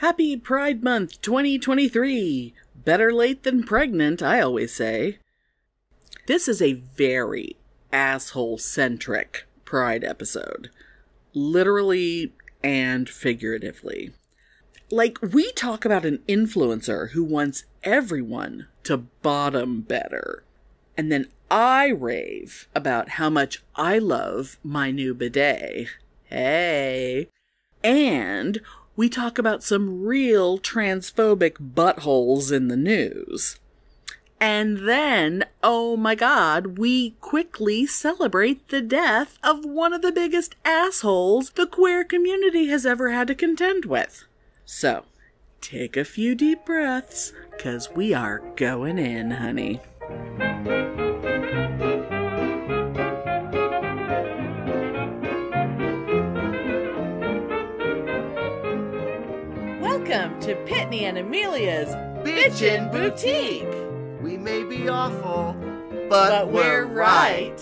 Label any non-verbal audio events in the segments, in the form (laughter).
Happy Pride Month 2023! Better late than pregnant, I always say. This is a very asshole centric Pride episode. Literally and figuratively. Like, we talk about an influencer who wants everyone to bottom better. And then I rave about how much I love my new bidet. Hey. And we talk about some real transphobic buttholes in the news. And then, oh my god, we quickly celebrate the death of one of the biggest assholes the queer community has ever had to contend with. So, take a few deep breaths, cause we are going in, honey. To Pitney and Amelia's Bitchen Boutique. We may be awful, but, But we're right.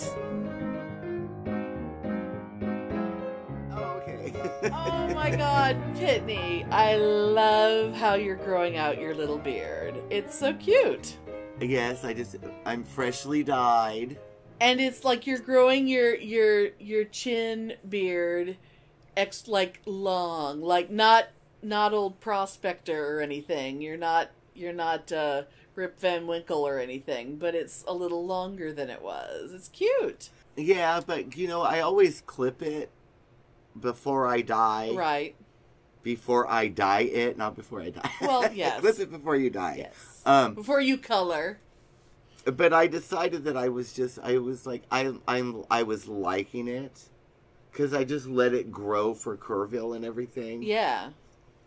Oh, okay. Oh my (laughs) god, Pitney, I love how you're growing out your little beard. It's so cute. yes, I just I'm freshly dyed. And it's like you're growing your your your chin beard ex like long, like not not old prospector or anything. You're not you're not uh Rip Van Winkle or anything, but it's a little longer than it was. It's cute. Yeah, but you know, I always clip it before I die. Right. Before I dye it, not before I die. Well, (laughs) yes. clip it before you die. Yes. Um, Before you color. but I decided that I was just I was like I I'm I was liking it because I just let it grow for Kerrville and everything. Yeah.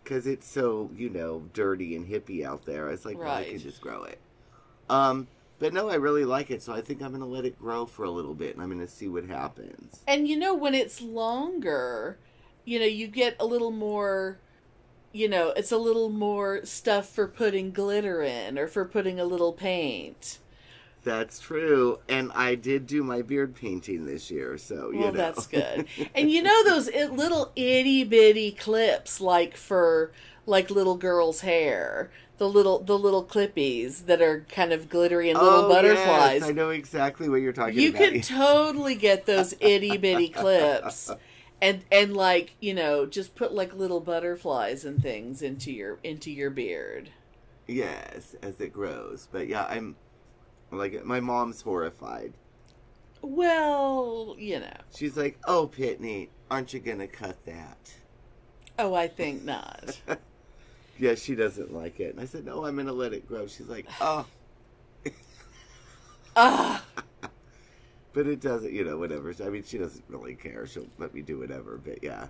Because it's so you know dirty and hippie out there. I was like, well, I Right. can just grow it. Um, but no, I really like it, so I think I'm gonna let it grow for a little bit, and I'm gonna see what happens. And you know, when it's longer, you know, you get a little more, you know, it's a little more stuff for putting glitter in or for putting a little paint. That's true, and I did do my beard painting this year, so you Well, know that's good. (laughs) And you know those little itty bitty clips, like for like little girls' hair, the little the little clippies that are kind of glittery and little Oh, butterflies. Yes, I know exactly what you're talking you about. You could totally get those (laughs) itty bitty clips and and like you know just put like little butterflies and things into your into your beard yes, as it grows. But yeah, I'm like my mom's horrified. well you know She's like, "Oh, Pitney, aren't you gonna cut that?" oh i think not (laughs) Yeah, she doesn't like it. And I said, no, I'm going to let it grow. She's like, (sighs) oh. ah (laughs) But it doesn't, you know, whatever. I mean, she doesn't really care. She'll let me do whatever. But yeah.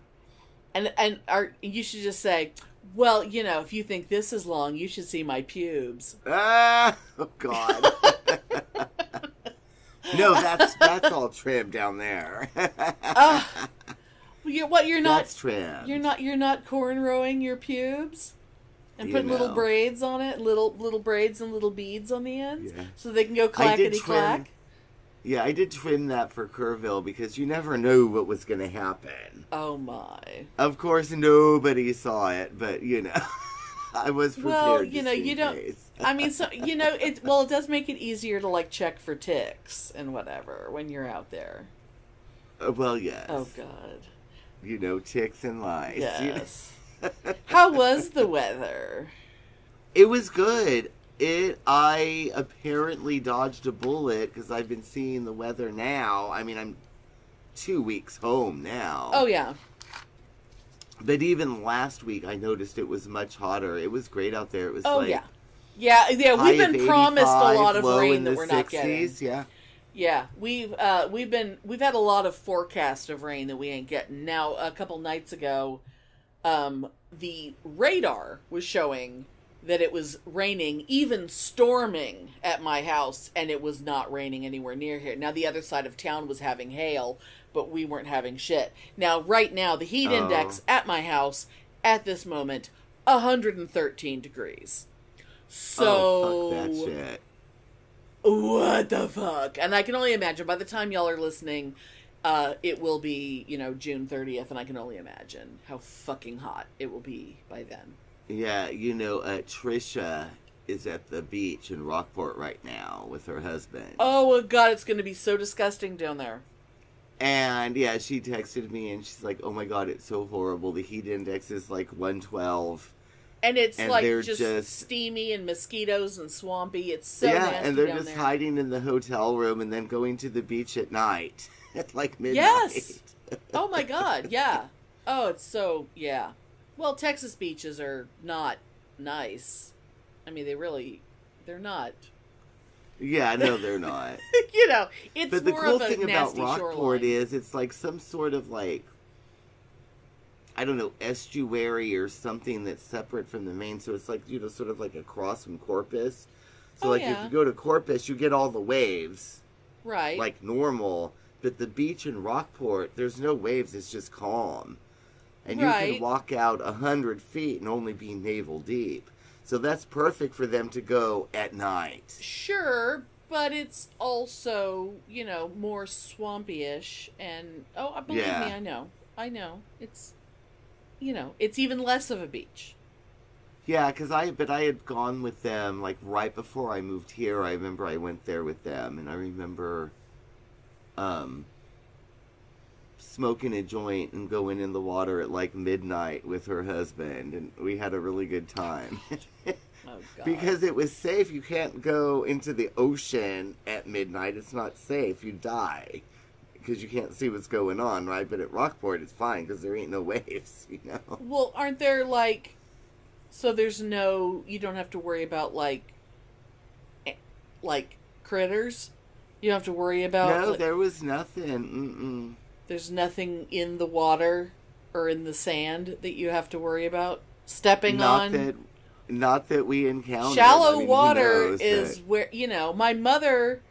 and and are you should just say well you know if you think this is long you should see my pubes Ah! (laughs) Oh, God. (laughs) no, that's that's all trimmed down there. (laughs) well, you're, what you're not that's trimmed. you're not you're not cornrowing your pubes and You putting little braids on it little little braids and little beads on the ends Yeah. so they can go clackety trim. clack Yeah, I did trim that for Kerrville because you never knew what was going to happen. oh my Of course, nobody saw it, but you know, (laughs) I was prepared. Well, you know, you don't. (laughs) I mean, so you know, it. Well, it does make it easier to like check for ticks and whatever when you're out there. Uh, well, yes. Oh God. You know, ticks and lies. you know. Yes. (laughs) How was the weather? It was good. It. I apparently dodged a bullet because I've been seeing the weather now. I mean, I'm two weeks home now. Oh yeah. But even last week, I noticed it was much hotter. It was great out there. It was Oh like yeah. Yeah, yeah. We've been promised a lot of rain in that we're not getting. Yeah, yeah. We've uh, we've been we've had a lot of forecast of rain that we ain't getting. Now, a couple nights ago, um, the radar was showing that it was raining, even storming at my house, and it was not raining anywhere near here. Now, the other side of town was having hail, but we weren't having shit. Now, right now, the heat Oh. index at my house at this moment, 113 degrees. So oh, fuck that shit. what the fuck? And I can only imagine by the time y'all are listening, uh, it will be, you know, June 30th, and I can only imagine how fucking hot it will be by then. Yeah, you know, uh, Trisha is at the beach in Rockport right now with her husband. Oh well, God, it's going to be so disgusting down there. And yeah, she texted me and she's like, "Oh my god, it's so horrible. The heat index is like 112." And it's And like just, just- steamy and mosquitoes and swampy. It's so yeah, and they're just there. hiding in the hotel room and then going to the beach at night (laughs) at like midnight. Yes. Oh my God, yeah. (laughs) Oh, it's so yeah. Well, Texas beaches are not nice. I mean, they really, they're not. yeah, no, (laughs) they're not. you know, it's but the more cool of a thing about Rockport shoreline. is it's like some sort of like I don't know estuary or something that's separate from the main. So it's like you know, sort of like across from Corpus. So Oh, like yeah. if you go to Corpus, you get all the waves right? like normal. But the beach in Rockport, there's no waves. It's just calm, and you can walk out a hundred feet and only be navel deep. So that's perfect for them to go at night. Sure, but it's also, you know, more swampy-ish and oh, believe Yeah. me, I know. I know. It's you know, it's even less of a beach. Yeah, because I but I had gone with them like right before I moved here. I remember I went there with them, and I remember, um, smoking a joint and going in the water at like midnight with her husband, and we had a really good time. (laughs) Oh god. because it was safe. You can't go into the ocean at midnight. It's not safe. You die because you can't see what's going on, right? But at Rockport, it's fine because there ain't no (laughs) waves. You know. Well, aren't there like so there's no you don't have to worry about like eh, like critters? You don't have to worry about no, like, there was nothing. There's nothing in the water or in the sand that you have to worry about stepping Not on. that, not that we encounter. shallow I mean, water is but- where you know my mother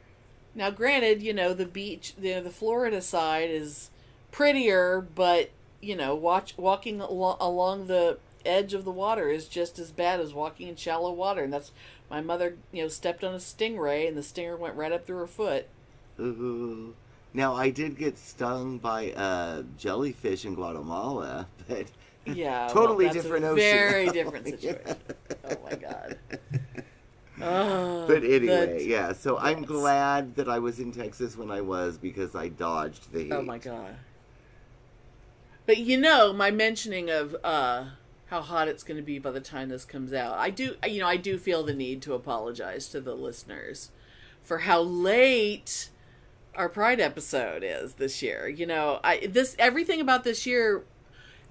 now granted you know the beach the, the florida side is prettier but you know watch walking alo- along the edge of the water is just as bad as walking in shallow water and that's my mother you know stepped on a stingray and the stinger went right up through her foot Ooh. Now I did get stung by a jellyfish in Guatemala, (laughs) but yeah Totally that's different ocean. very different (laughs) situation oh my god (laughs) oh, but anyway, the- yeah. So I'm glad that I was in Texas when I was because I dodged the heat. Oh my god. But you know, my mentioning of uh how hot it's going to be by the time this comes out. I do you know, I do feel the need to apologize to the listeners for how late our pride episode is this year. You know, I this everything about this year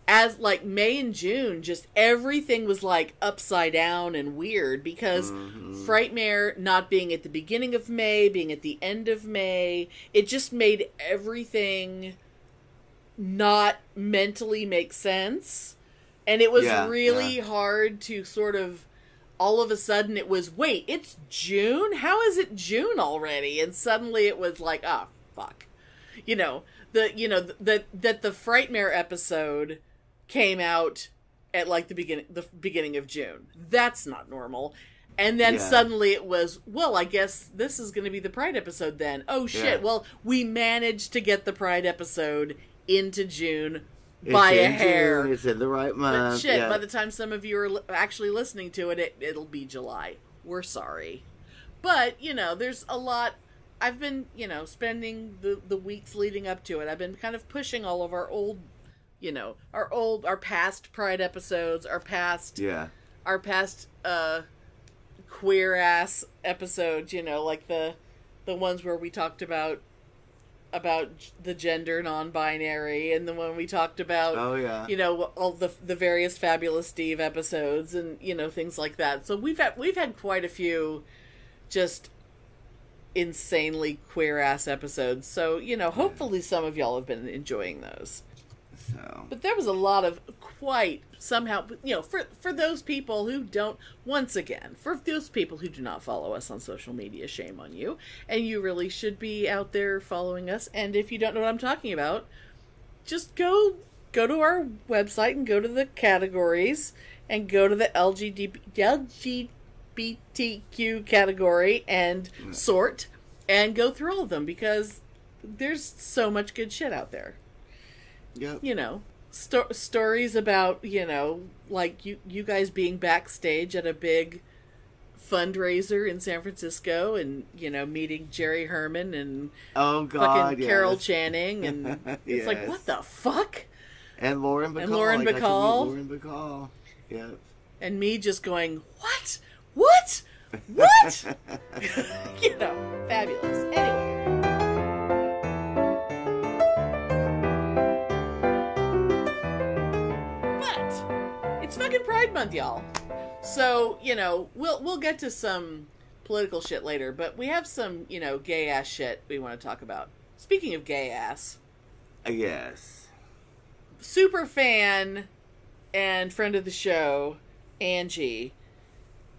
as like May and June, just everything was like upside down and weird because Mhm. Frightmare not being at the beginning of May, being at the end of May, it just made everything not mentally make sense. And it was Yeah, really yeah. hard to sort of all of a sudden it was wait, it's June? How is it June already? And suddenly it was like, ah, fuck. You know, the you know, that that the Frightmare episode came out at like the beginning the beginning of June. That's not normal. And then Yeah. suddenly it was, well, I guess this is going to be the Pride episode then. Oh shit. Yeah. Well, we managed to get the Pride episode into June It's by a hair. June, it's in the right But month. shit, yeah. by the time some of you are li- actually listening to it, it, it'll be July. We're sorry. But, you know, there's a lot. I've been, you know, spending the, the weeks leading up to it. I've been kind of pushing all of our old, you know, our old, our past Pride episodes, our past, yeah. our past, uh, queer ass episodes, you know, like the, the ones where we talked about, about the gender non-binary and the one we talked about Oh yeah. you know all the the various fabulous steve episodes and you know things like that. So we've had we've had quite a few just insanely queer ass episodes. So you know hopefully some of y'all have been enjoying those. So. But there was a lot of quite somehow you know for for those people who don't once again for those people who do not follow us on social media shame on you. And you really should be out there following us. And if you don't know what i'm talking about just go go to our website and go to the categories and go to the LGBT, LGBTQ category and mm. sort and go through all of them because there's so much good shit out there. Yep. you know sto- stories about you know like you you guys being backstage at a big fundraiser in San Francisco and you know meeting Jerry Herman and Oh God, fucking Carol. Channing and (laughs) it's like what the fuck and Lauren Bacall. And Lauren I got to meet Bacall. Lauren Bacall. Yep. and me just going what what what (laughs) (laughs) you know fabulous anyway fucking pride month y'all. So you know we'll we'll get to some political shit later but we have some you know gay ass shit we want to talk about. Speaking of gay ass. Yes. super fan and friend of the show angie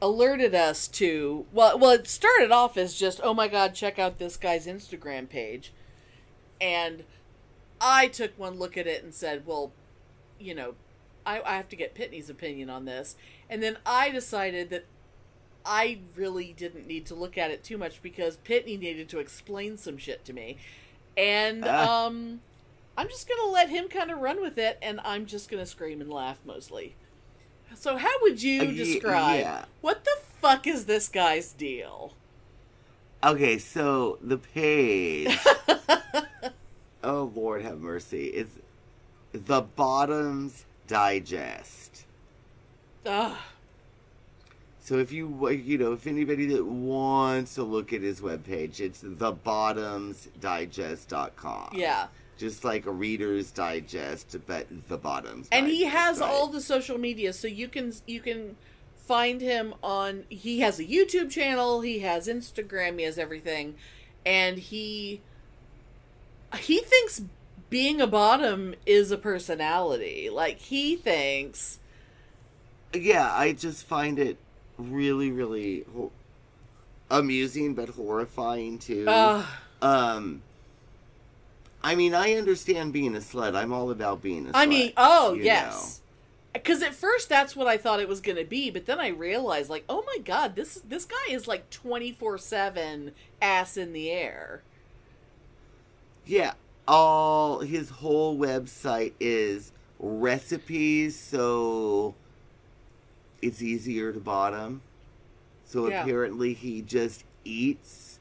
alerted us to well well it started off as just oh my god check out this guy's instagram page. And i took one look at it and said well you know i, I have to get pitney's opinion on this and then i decided that i really didn't need to look at it too much because pitney needed to explain some shit to me and Ah. um i'm just gonna let him kind of run with it and i'm just gonna scream and laugh mostly so how would you Uh, describe yeah. what the fuck is this guy's deal? Okay, so the page. (laughs) oh Lord, have mercy! It's the Bottoms Digest. Ugh. So if you you know if anybody that wants to look at his webpage, it's thebottomsdigest.com. Yeah. Just like a Reader's Digest, but the Bottoms. And he has right? all the social media so you can you can find him on he has a YouTube channel, he has Instagram, he has everything. And he he thinks being a bottom is a personality. Like he thinks Yeah, I just find it really, really ho- amusing, but horrifying too. uh, Um, I mean, I understand being a slut. I'm all about being a slut. I mean, oh yes. Because at first that's what I thought it was going to be, but then I realized, like, oh my god, this this guy is like twenty four seven ass in the air. Yeah, all his whole website is recipes, so it's easier to bottom. So Yeah. apparently, he just eats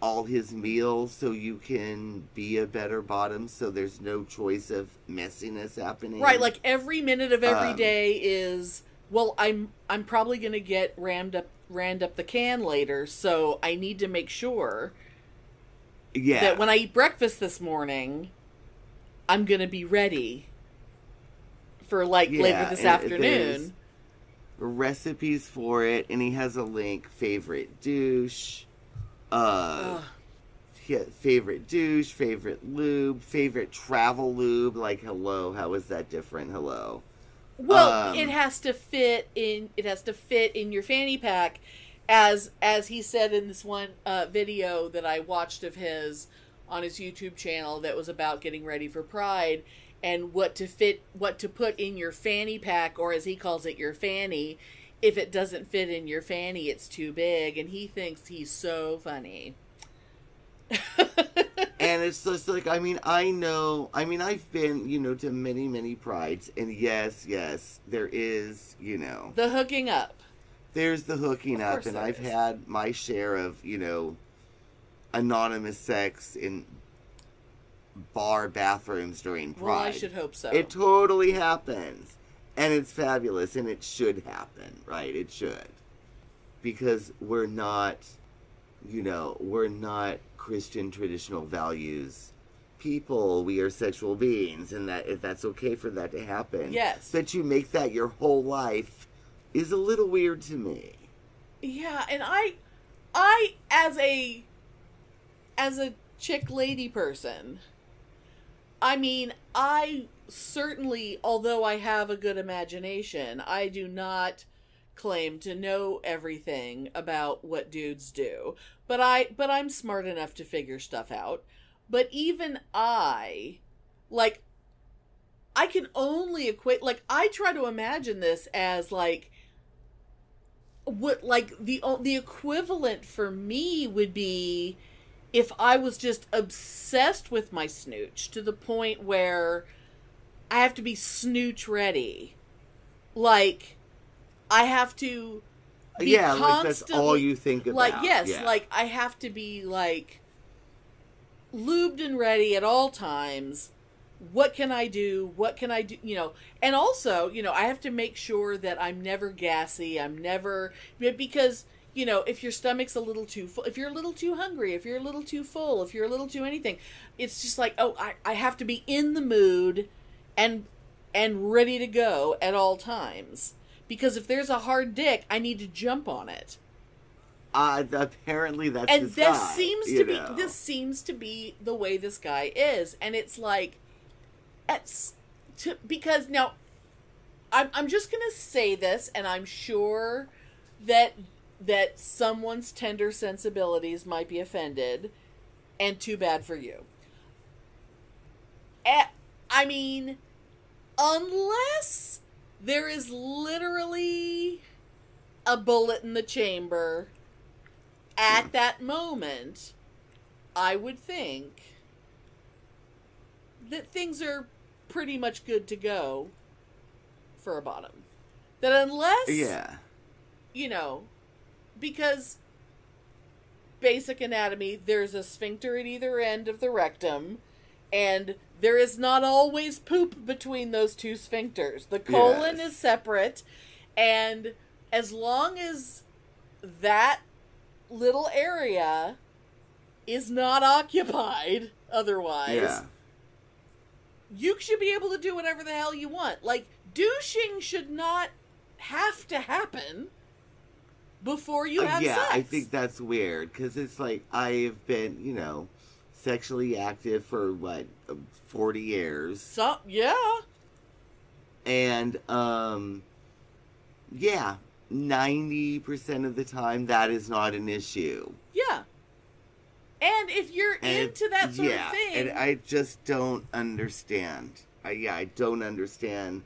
all his meals so you can be a better bottom. So there's no choice of messiness happening. Right, like every minute of every Um, day is well, I'm I'm probably going to get rammed up rammed up the can later, so I need to make sure yeah, that when I eat breakfast this morning, I'm going to be ready for like later this afternoon. recipes for it, and he has a link. Favorite douche, uh, yeah, favorite douche, favorite lube, favorite travel lube. Like, hello, how is that different? Hello. Well, Um, it has to fit in. It has to fit in your fanny pack, as as he said in this one uh, video that I watched of his on his YouTube channel that was about getting ready for Pride and what to fit, what to put in your fanny pack, or as he calls it, your fanny. If it doesn't fit in your fanny, it's too big, and he thinks he's so funny. (laughs) And it's just like, I mean, I know, I mean, I've been, you know, to many, many prides, and yes, yes, there is, you know, the hooking up. There's the hooking up, and I've is. had my share of, you know, anonymous sex in bar bathrooms during Pride. Well, I should hope so. It totally happens. And it's fabulous and it should happen, right? It should. Because we're not, you know, we're not Christian traditional values people. We are sexual beings and that if that's okay for that to happen. Yes. That you make that your whole life is a little weird to me. Yeah, and I I as a as a chick lady person, I mean, I certainly although I have a good imagination, I do not claim to know everything about what dudes do. But I but I'm smart enough to figure stuff out. But even I like I can only equate like I try to imagine this as like what like the the equivalent for me would be if I was just obsessed with my snooch to the point where I have to be snooch ready. Like I have to be yeah, like that's all you think about. like yes, yeah. like I have to be like lubed and ready at all times. What can I do? What can I do? You know, and also, you know, I have to make sure that I'm never gassy. I'm never because you know if your stomach's a little too full, if you're a little too hungry, if you're a little too full, if you're a little too anything, it's just like oh, I I have to be in the mood and and ready to go at all times. Because if there's a hard dick, I need to jump on it uh, apparently that's and this guy, seems to be this seems to be the way this guy is and it's like it's to, because now I'm, I'm just gonna say this and i'm sure that that someone's tender sensibilities might be offended and too bad for you. I mean unless there is literally a bullet in the chamber at hmm. that moment, I would think that things are pretty much good to go for a bottom. That unless, yeah, you know, because basic anatomy, there's a sphincter at either end of the rectum, and there is not always poop between those two sphincters. The colon Yes. is separate, and as long as that little area is not occupied (laughs) otherwise, yeah. You should be able to do whatever the hell you want. Like, douching should not have to happen before you Uh, have yeah, sex. I think that's weird because it's like I've been, you know, sexually active for what forty years, So, yeah. and um, yeah, ninety percent of the time that is not an issue. Yeah. And if you're And into that sort yeah, of thing, and I just don't understand. I, yeah, I don't understand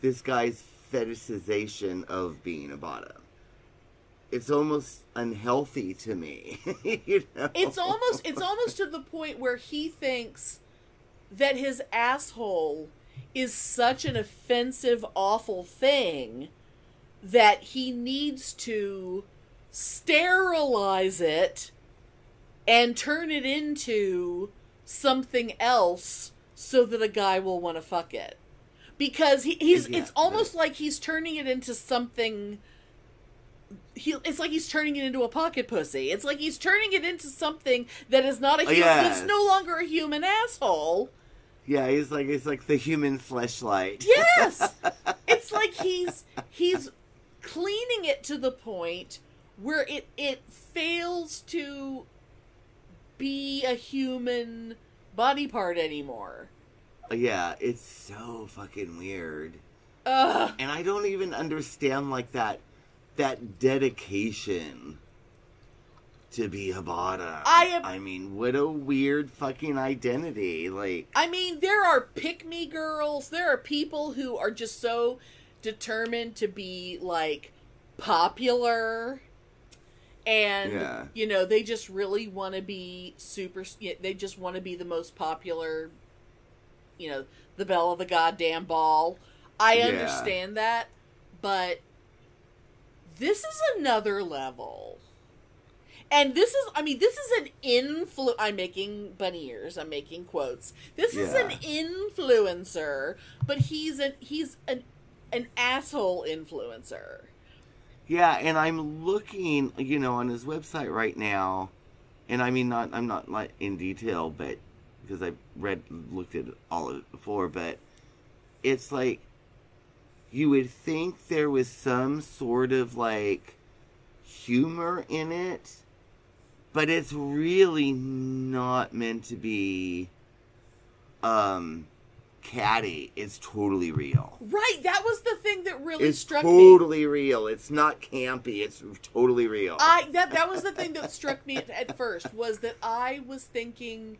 this guy's fetishization of being a bottom. It's almost unhealthy to me. (laughs) you know? it's almost it's almost to the point where he thinks that his asshole is such an offensive awful thing that he needs to sterilize it and turn it into something else so that a guy will want to fuck it because he, he's Yeah, it's almost like he's turning it into something he, it's like he's turning it into a pocket pussy. It's like he's turning it into something that is not a Oh, human. yes. No longer a human asshole. Yeah, he's like it's like the human fleshlight. Yes, (laughs) it's like he's he's cleaning it to the point where it it fails to be a human body part anymore. Uh, yeah, it's so fucking weird. Ugh. And I don't even understand like that that dedication to be a bottom. I am- I mean, what a weird fucking identity. Like I mean, there are pick me girls. There are people who are just so determined to be like popular. And Yeah. you know, they just really want to be super they just want to be the most popular you know, the belle of the goddamn ball. I Yeah. understand that, but this is another level. And this is, I mean, this is an influ. I'm making bunny ears. I'm making quotes. This is an influencer, but he's an he's an an asshole influencer. Yeah, and I'm looking, you know, on his website right now, and I mean, not I'm not like in detail, but because I've read looked at all of it before, but it's like you would think there was some sort of like humor in it, but it's really not meant to be um catty. It's totally real. Right, that was the thing that really It's struck me. totally real. It's not campy. It's totally real. I that that was the thing that struck me at, at first was that I was thinking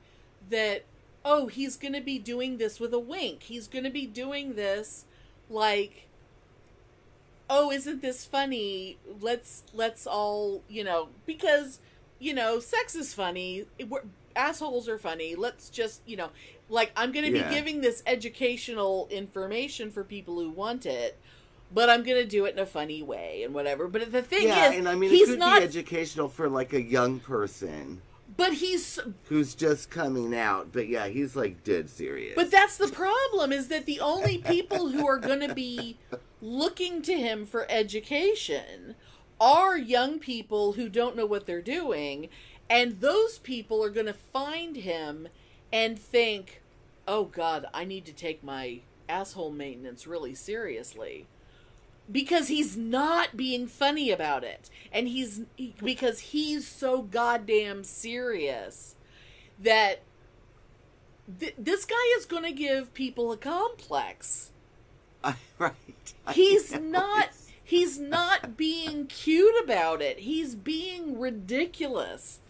that oh he's gonna be doing this with a wink. He's gonna be doing this like oh isn't this funny? Let's let's all you know because you know sex is funny. We're, assholes are funny. Let's just you know Like I'm going to Yeah. be giving this educational information for people who want it, but I'm going to do it in a funny way and whatever. But the thing yeah, is, and I mean, he's it could not. be educational for like a young person but he's. who's just coming out. But yeah, he's like dead serious. But that's the problem is that the only people who are going to be looking to him for education are young people who don't know what they're doing, and those people are going to find him and think, "Oh God, I need to take my asshole maintenance really seriously." Because he's not being funny about it, and he's he, because he's so goddamn serious that th- this guy is going to give people a complex. (laughs) right. I He's know. not he's not being cute about it. He's being ridiculous.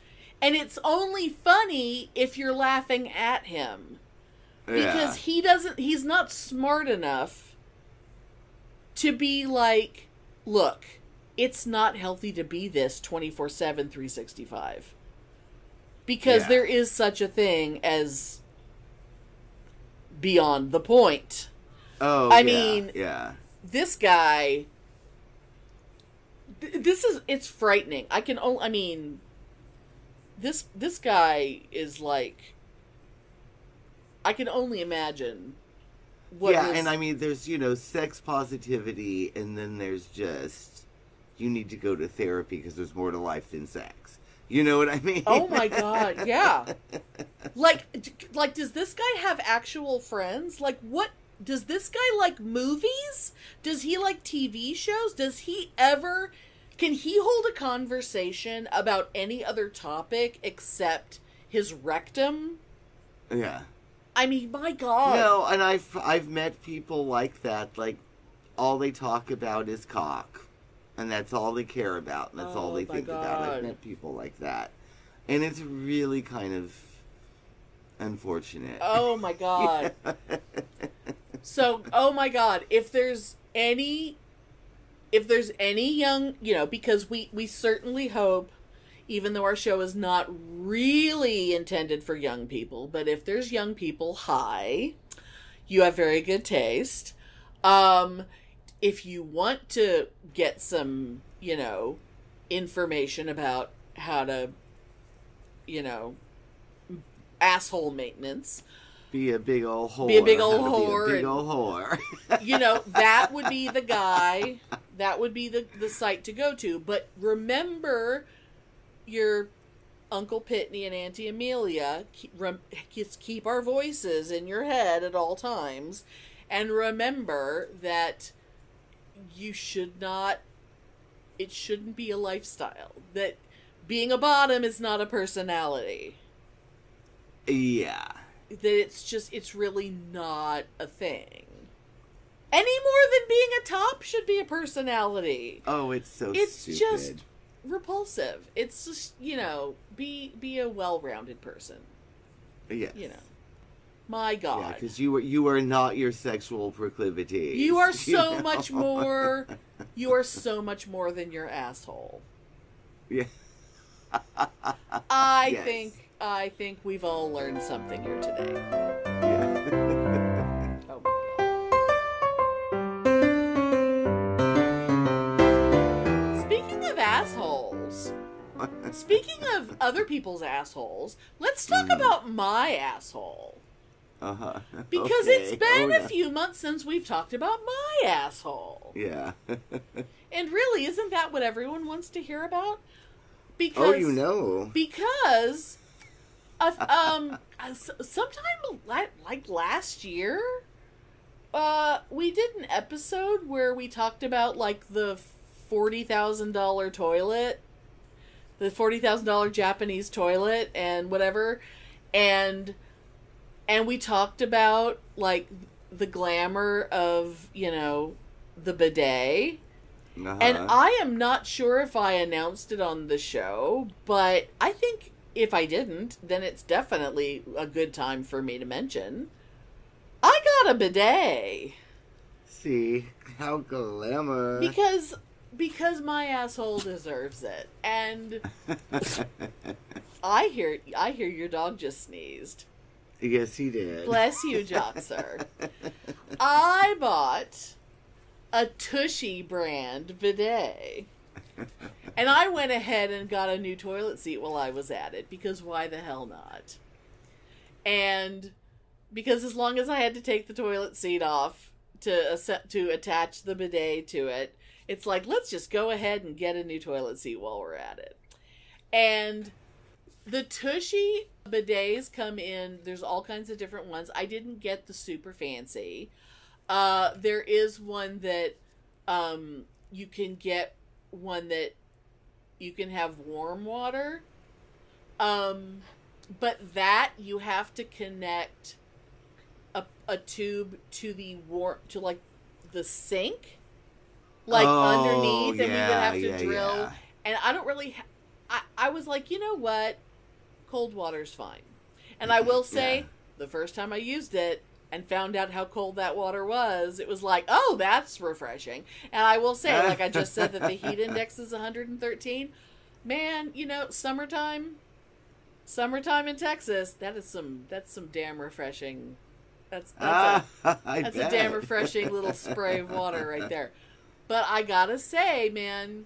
And it's only funny if you're laughing at him because Yeah. he doesn't he's not smart enough to be like, look, it's not healthy to be this 24/7 365. Because Yeah. there is such a thing as beyond the point. Oh, I yeah, mean- yeah. this guy th- this is it's frightening i can only i mean this this guy is like i can only imagine what yeah, his- and I mean, there's you know sex positivity, and then there's just you need to go to therapy because there's more to life than sex. You know what I mean? oh my god (laughs) yeah like like does this guy have actual friends like what does this guy like movies does he like tv shows does he ever can he hold a conversation about any other topic except his rectum yeah. i mean my god No, and I've I've met people like that. Like all they talk about is cock, and that's all they care about, and that's all Oh, they my think about. I've met people like that, and it's really kind of unfortunate. oh my (laughs) god so oh my god if there's any if there's any young you know because we we certainly hope even though our show is not really intended for young people but if there's young people hi you have very good taste um if you want to get some you know information about how to you know asshole maintenance Be a big old whore. Be a big old whore Be a big old whore. you know that would be the (laughs) guy that would be the the site to go to. But remember your uncle pitney and auntie amelia keep, rem, keep our voices in your head at all times. And remember that you should not it shouldn't be a lifestyle. That being a bottom is not a personality. Yeah. that it's just it's really not a thing any more than being a top should be a personality Oh, it's so it's stupid. just repulsive it's just you know be be a well-rounded person yes. you know my God. Yeah, because you were you are not your sexual proclivity. you are (laughs) so know? much more you are so much more than your asshole Yeah. i (laughs) Yes. think i think we've all learned something here today Speaking of other people's assholes, let's talk Mm. about my asshole. uh huh. (laughs) Because it's been a few months since we've talked about my asshole. Yeah. (laughs) And really, isn't that what everyone wants to hear about? Because oh, you know. because of, (laughs) um sometime la- like last year uh we did an episode where we talked about like the $40,000 toilet the $40,000 Japanese toilet and whatever and and we talked about like the glamour of, you know, the bidet Uh-huh. and I am not sure if I announced it on the show, but I think if I didn't, then it's definitely a good time for me to mention. I got a bidet See how glamour. because because my asshole deserves it. And (laughs) I hear I hear your dog just sneezed. Yes, he did. Bless you, Jock (laughs) Sir. I bought a Tushy brand bidet. And I went ahead and got a new toilet seat while I was at it because why the hell not? And because as long as I had to take the toilet seat off to to attach the bidet to it, it's like let's just go ahead and get a new toilet seat while we're at it. And the Tushy bidets come in. There's all kinds of different ones. I didn't get the super fancy. Uh, there is one that um, you can get one that you can have warm water. Um, but that you have to connect a, a tube to the warm to like the sink, like Oh, underneath, and we would have to yeah, drill. yeah. And I don't really. Ha- I I was like, you know what, cold water's fine. And I will (laughs) say, the first time I used it and found out how cold that water was, it was like, oh, that's refreshing. And I will say, like I just said, that the heat (laughs) index is 113. Man, you know, summertime, summertime in Texas, that is some that's some damn refreshing. That's that's, Ah, a, (laughs) that's a damn refreshing little spray of water right there. But I gotta say, man,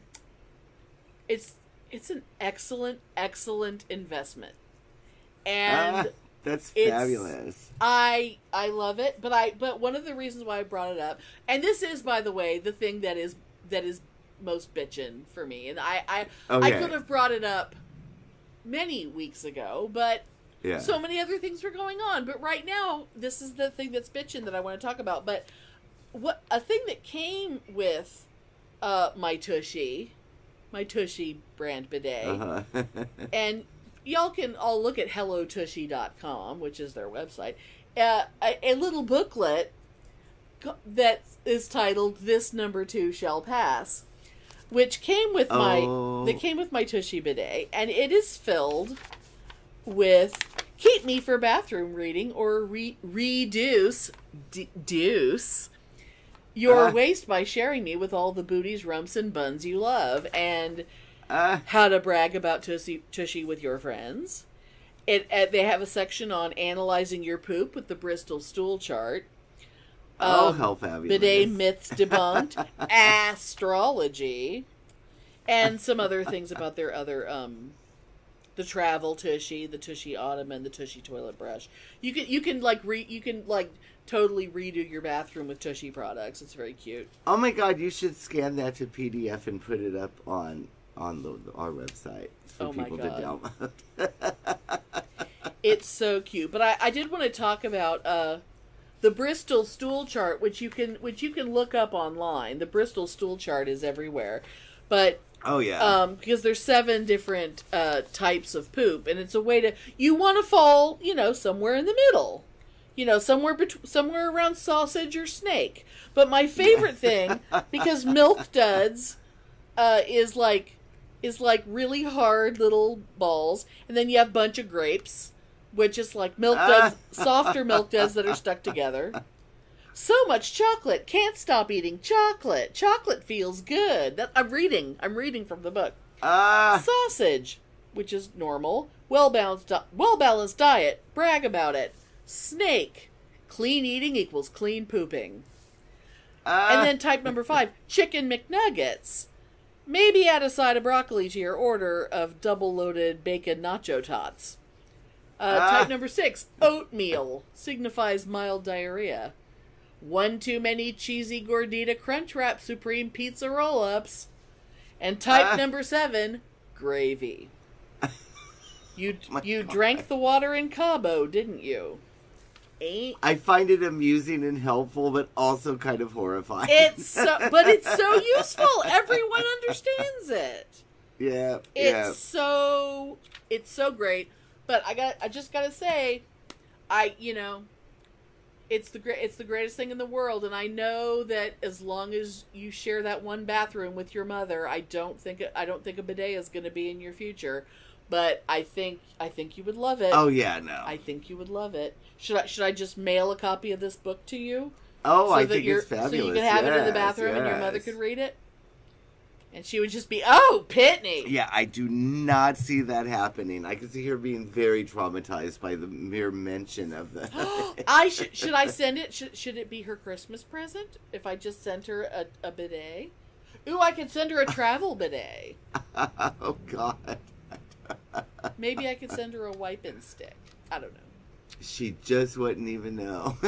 it's it's an excellent, excellent investment. And Ah, that's fabulous. I I love it, but I but one of the reasons why I brought it up, and this is by the way the thing that is that is most bitchin' for me, and I I I could have brought it up many weeks ago, but Yeah. so many other things were going on. But right now, this is the thing that's bitching that I want to talk about. But what a thing that came with uh, my Tushy, my Tushy brand bidet, uh-huh. (laughs) and y'all can all look at hellotushy.com, which is their website, uh, a, a little booklet that is titled "This Number Two Shall Pass." Which came with my Oh. that came with my Tushy bidet, and it is filled with keep me for bathroom reading or re- reduce d- deuce your Ah. waste by sharing me with all the booties, rumps, and buns you love, and Ah, how to brag about tushy, tushy with your friends. It uh, they have a section on analyzing your poop with the Bristol stool chart. oh, Um, how fabulous. Bidet myths debunked, (laughs) astrology, and some other things about their other um, the travel tushy, the tushy ottoman, the tushy toilet brush. You can you can like re you can like totally redo your bathroom with tushy products. It's very cute. Oh my god, you should scan that to PDF and put it up on on the, our website for Oh people to download. (laughs) It's so cute. But I, I did want to talk about uh, the Bristol stool chart, which you can which you can look up online. The Bristol stool chart is everywhere, but oh yeah. um, because there's seven different uh, types of poop, and it's a way to you want to fall, you know, somewhere in the middle, you know, somewhere bet- somewhere around sausage or snake. But my favorite thing, (laughs) because Milk Duds uh, is like is like really hard little balls, and then you have bunch of grapes, which is like milk duds, (laughs) softer milk duds that are stuck together. So much chocolate, can't stop eating chocolate. Chocolate feels good. That, I'm reading. I'm reading from the book. Ah, Sausage, which is normal. Well balanced, well balanced diet. Brag about it. Snake, clean eating equals clean pooping. ah, And then type number five, (laughs) chicken McNuggets. Maybe add a side of broccoli to your order of double loaded bacon nacho tots. Uh, Ah. Type number six, oatmeal signifies mild diarrhea. One too many cheesy gordita crunch wrap supreme pizza roll ups. And type Ah. number seven, gravy. (laughs) You you drank the water in Cabo, didn't you? Ain't I find it amusing and helpful, but also kind of horrifying. It's so, but it's so (laughs) useful. Everyone understands it. yeah, It's yeah. so it's so great. But I got I just got to say I you know it's the great it's the greatest thing in the world and I know that as long as you share that one bathroom with your mother, I don't think I don't think a bidet is going to be in your future. But I think I think you would love it. Oh yeah, no. I think you would love it. Should I should I just mail a copy of this book to you? oh, so I think it's fabulous. so you can have it in the Yes, bathroom and your mother could read it. And she would just be, "Oh, Pitney." Yeah, I do not see that happening. I can see her being very traumatized by the mere mention of the. (gasps) I should should I send it? Should, should it be her Christmas present if I just sent her a, a bidet? Ooh, I could send her a travel bidet. (laughs) oh God. Maybe I could send her a wiping stick. I don't know. She just wouldn't even know. (laughs)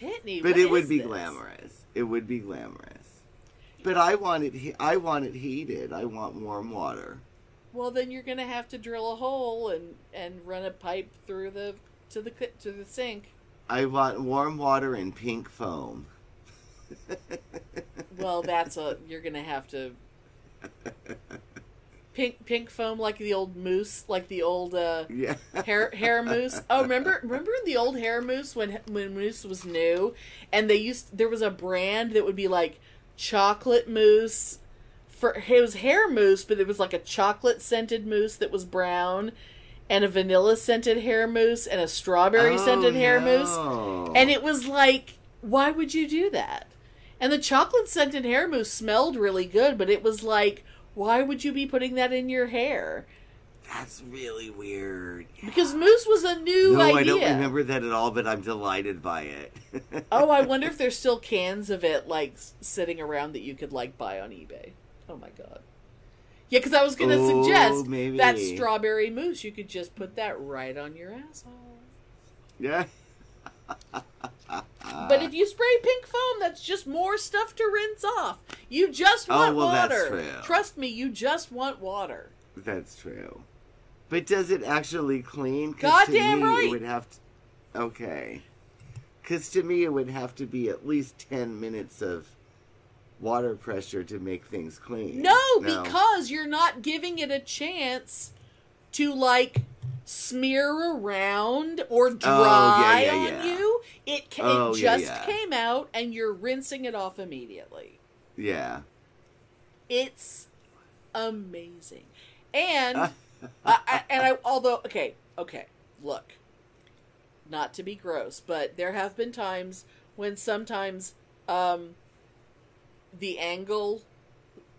Pitney, but it would be this? glamorous. It would be glamorous. But I want it. he- I want it heated. I want warm water. Well, then you're gonna have to drill a hole and and run a pipe through the to the to the sink. I want warm water and pink foam. Well, that's a you're gonna have to pink pink foam like the old mousse, like the old uh, Yeah. (laughs) hair hair mousse. Oh, remember remember the old hair mousse when when mousse was new, and they used there was a brand that would be like chocolate mousse. For it was hair mousse, but it was like a chocolate scented mousse that was brown, and a vanilla scented hair mousse, and a strawberry scented Oh, hair mousse. And it was like, why would you do that? And the chocolate scented hair mousse smelled really good, but it was like, why would you be putting that in your hair? That's really weird. Because mousse was a new no, idea. I don't remember that at all, but I'm delighted by it. (laughs) oh, I wonder if there's still cans of it like sitting around that you could like buy on eBay. Oh my god. Yeah, because I was gonna Oh, suggest maybe. that strawberry mousse. You could just put that right on your asshole. yeah. (laughs) But if you spray pink foam, that's just more stuff to rinse off. You just Oh, want well, that's water. Trust me, you just want water. That's true. But does it actually clean? Goddamn to me, right. It would have to. Okay. Because to me, it would have to be at least 10 minutes of water pressure to make things clean. No, because you're not giving it a chance to like smear around or dry Oh, yeah, on yeah. you. It ca- Oh, it just came out and you're rinsing it off immediately. Yeah. It's amazing. And (laughs) I, I, and I although okay, okay, look. Not to be gross, but there have been times when sometimes um the angle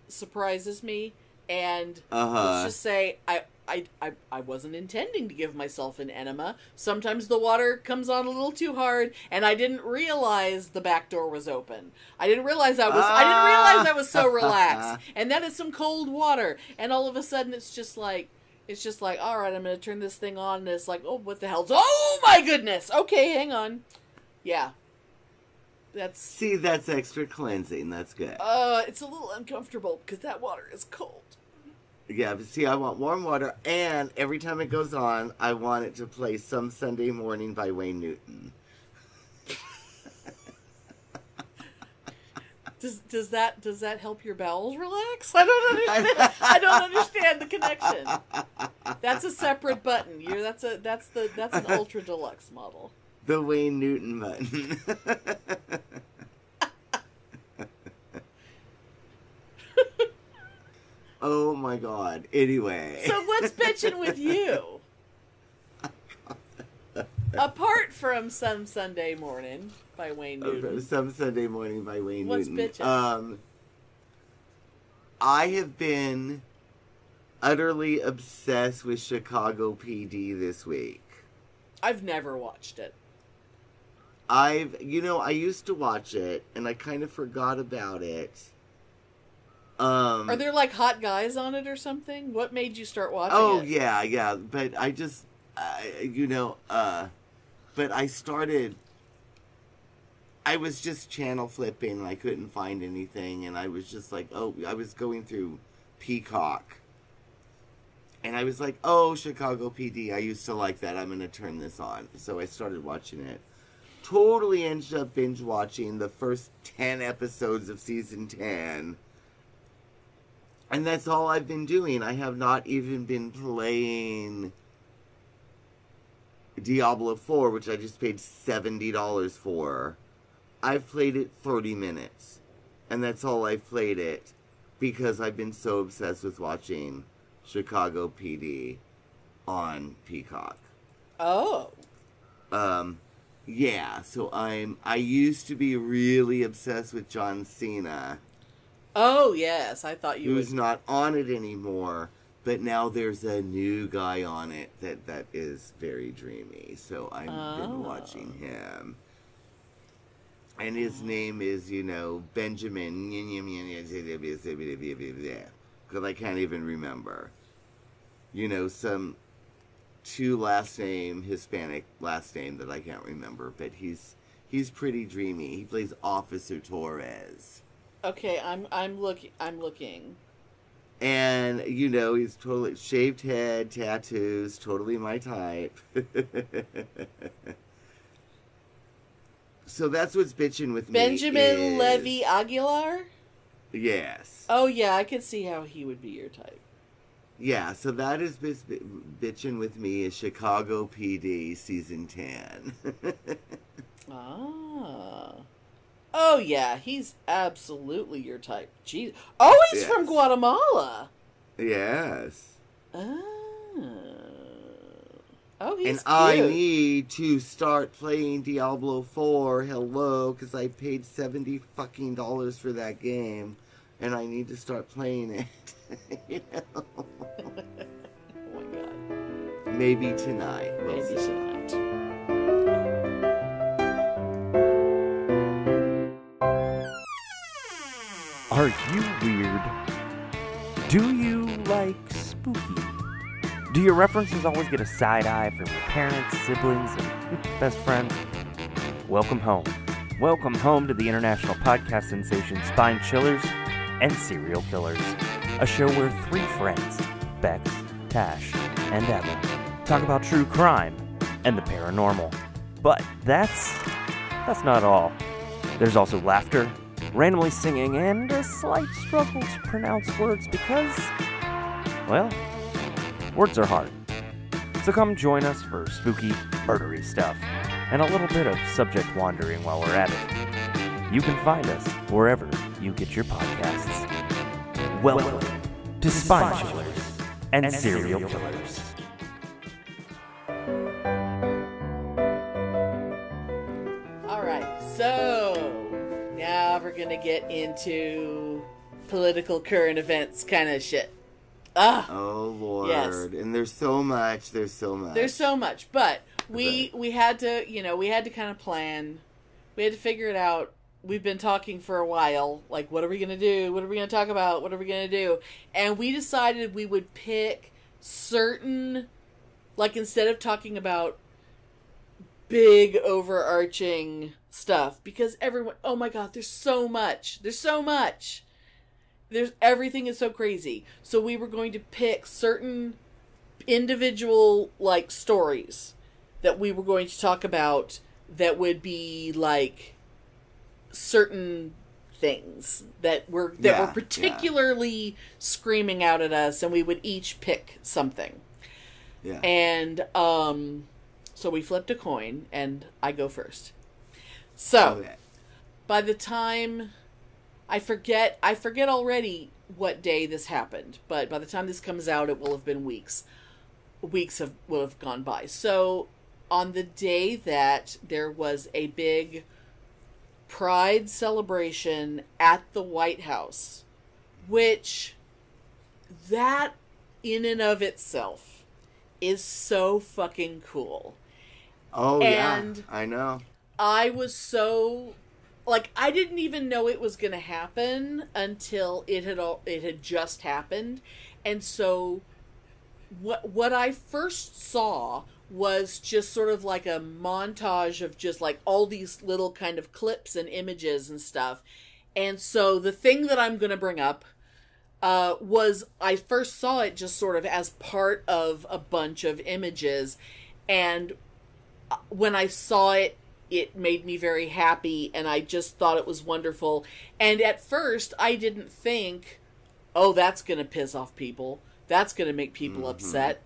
surprises me and Uh huh. let's just say I, I I I wasn't intending to give myself an enema. Sometimes the water comes on a little too hard and I didn't realize the back door was open. I didn't realize I was I didn't realize I was so relaxed. (laughs) And that is some cold water and all of a sudden it's just like it's just like, all right, I'm going to turn this thing on and it's like, "Oh, what the hell's Oh my goodness. Okay, hang on." Yeah. That's See, that's extra cleansing. That's good. uh it's a little uncomfortable because that water is cold. Yeah, but see, I want warm water, and every time it goes on, I want it to play Some Sunday Morning by Wayne Newton. (laughs) Does does that does that help your bowels relax? I don't understand. (laughs) I don't understand the connection. That's a separate button. You're that's a that's the that's an ultra deluxe model. The Wayne Newton button. (laughs) oh my god. Anyway. So what's bitching with you? (laughs) Apart from some Sunday morning by Wayne Newton. Some Sunday Morning by Wayne What's Newton. bitchin'? Um, I have been utterly obsessed with Chicago PD this week. I've never watched it. I've, you know, I used to watch it and I kind of forgot about it. Um, Are there like hot guys on it or something? What made you start watching Oh it? yeah, yeah. But I just, I, you know, uh, but I started. I was just channel flipping. and I couldn't find anything, and I was just like, oh, I was going through Peacock, and I was like, oh, Chicago PD. I used to like that. I'm gonna turn this on. So I started watching it. Totally ended up binge watching the first ten episodes of season ten. And that's all I've been doing. I have not even been playing Diablo 4, which I just paid $70 for. I've played it 30 minutes. And that's all I've played it because I've been so obsessed with watching Chicago PD on Peacock. Oh. Um yeah, so I'm I used to be really obsessed with Jon Seda Oh yes, I thought you who's would. not on it anymore. But now there's a new guy on it that that is very dreamy. So I've Oh. been watching him. And his name is, you know, Benjamin. Because I can't even remember. You know, some two last name Hispanic last name that I can't remember, but he's he's pretty dreamy. He plays Officer Torres. Okay, I'm I'm looking. I'm looking. And you know, he's totally shaved head, tattoos, totally my type. (laughs) so that's what's bitching with me. Benjamin Levy Aguilar. Yes. Oh yeah, I could see how he would be your type. Yeah, so that is bitching with me is Chicago PD season 10. (laughs) Ah. Oh yeah, he's absolutely your type. Jeez. Oh, he's Yes. from Guatemala. yes. Ah. Oh, he's and cute. I need to start playing Diablo 4. Hello, because I paid 70 fucking dollars for that game. And I need to start playing it. (laughs) you know? (laughs) oh my god. Maybe tonight. We'll Maybe see. tonight. Are you weird? Do you like spooky? Do your references always get a side eye from your parents, siblings, and (laughs) best friends? Welcome home. Welcome home to the international podcast sensation Spine Chillers and Serial Killers, a show where three friends, Bex, Tash, and Evan, talk about true crime and the paranormal. But that's that's not all. There's also laughter, randomly singing, and a slight struggle to pronounce words because, well, words are hard. So come join us for spooky, murdery stuff, and a little bit of subject wandering while we're at it. You can find us wherever you get your podcasts. Welcome to Spine Chillers and Serial Killers. Gonna get into political current events kind of shit. Ah, Oh, Lord. Yes. And there's so much. There's so much. there's so much, but we we had to, you know, we had to kind of plan. We had to figure it out. We've been talking for a while. Like, what are we gonna do? What are we gonna talk about? What are we gonna do? And we decided we would pick certain, like, instead of talking about big overarching stuff because everyone oh my god there's so much there's so much there's everything is so crazy so we were going to pick certain individual like stories that we were going to talk about that would be like certain things that were that Yeah, were yeah. particularly screaming out at us and we would each pick something Yeah. and um so we flipped a coin and I go first. So, Okay. by the time I forget I forget already what day this happened, but by the time this comes out it will have been weeks. Weeks have will have gone by. So, on the day that there was a big pride celebration at the White House, which that in and of itself is so fucking cool. Oh, and- yeah. I know. I was so like I didn't even know it was going to happen until it had all, it had just happened. And so what what I first saw was just sort of like a montage of just like all these little kind of clips and images and stuff. And so the thing that I'm going to bring up uh, was I first saw it just sort of as part of a bunch of images, and when I saw it, it made me very happy, and I just thought it was wonderful. And at first, I didn't think, "Oh, that's going to piss off people. That's going to make people mm-hmm. upset."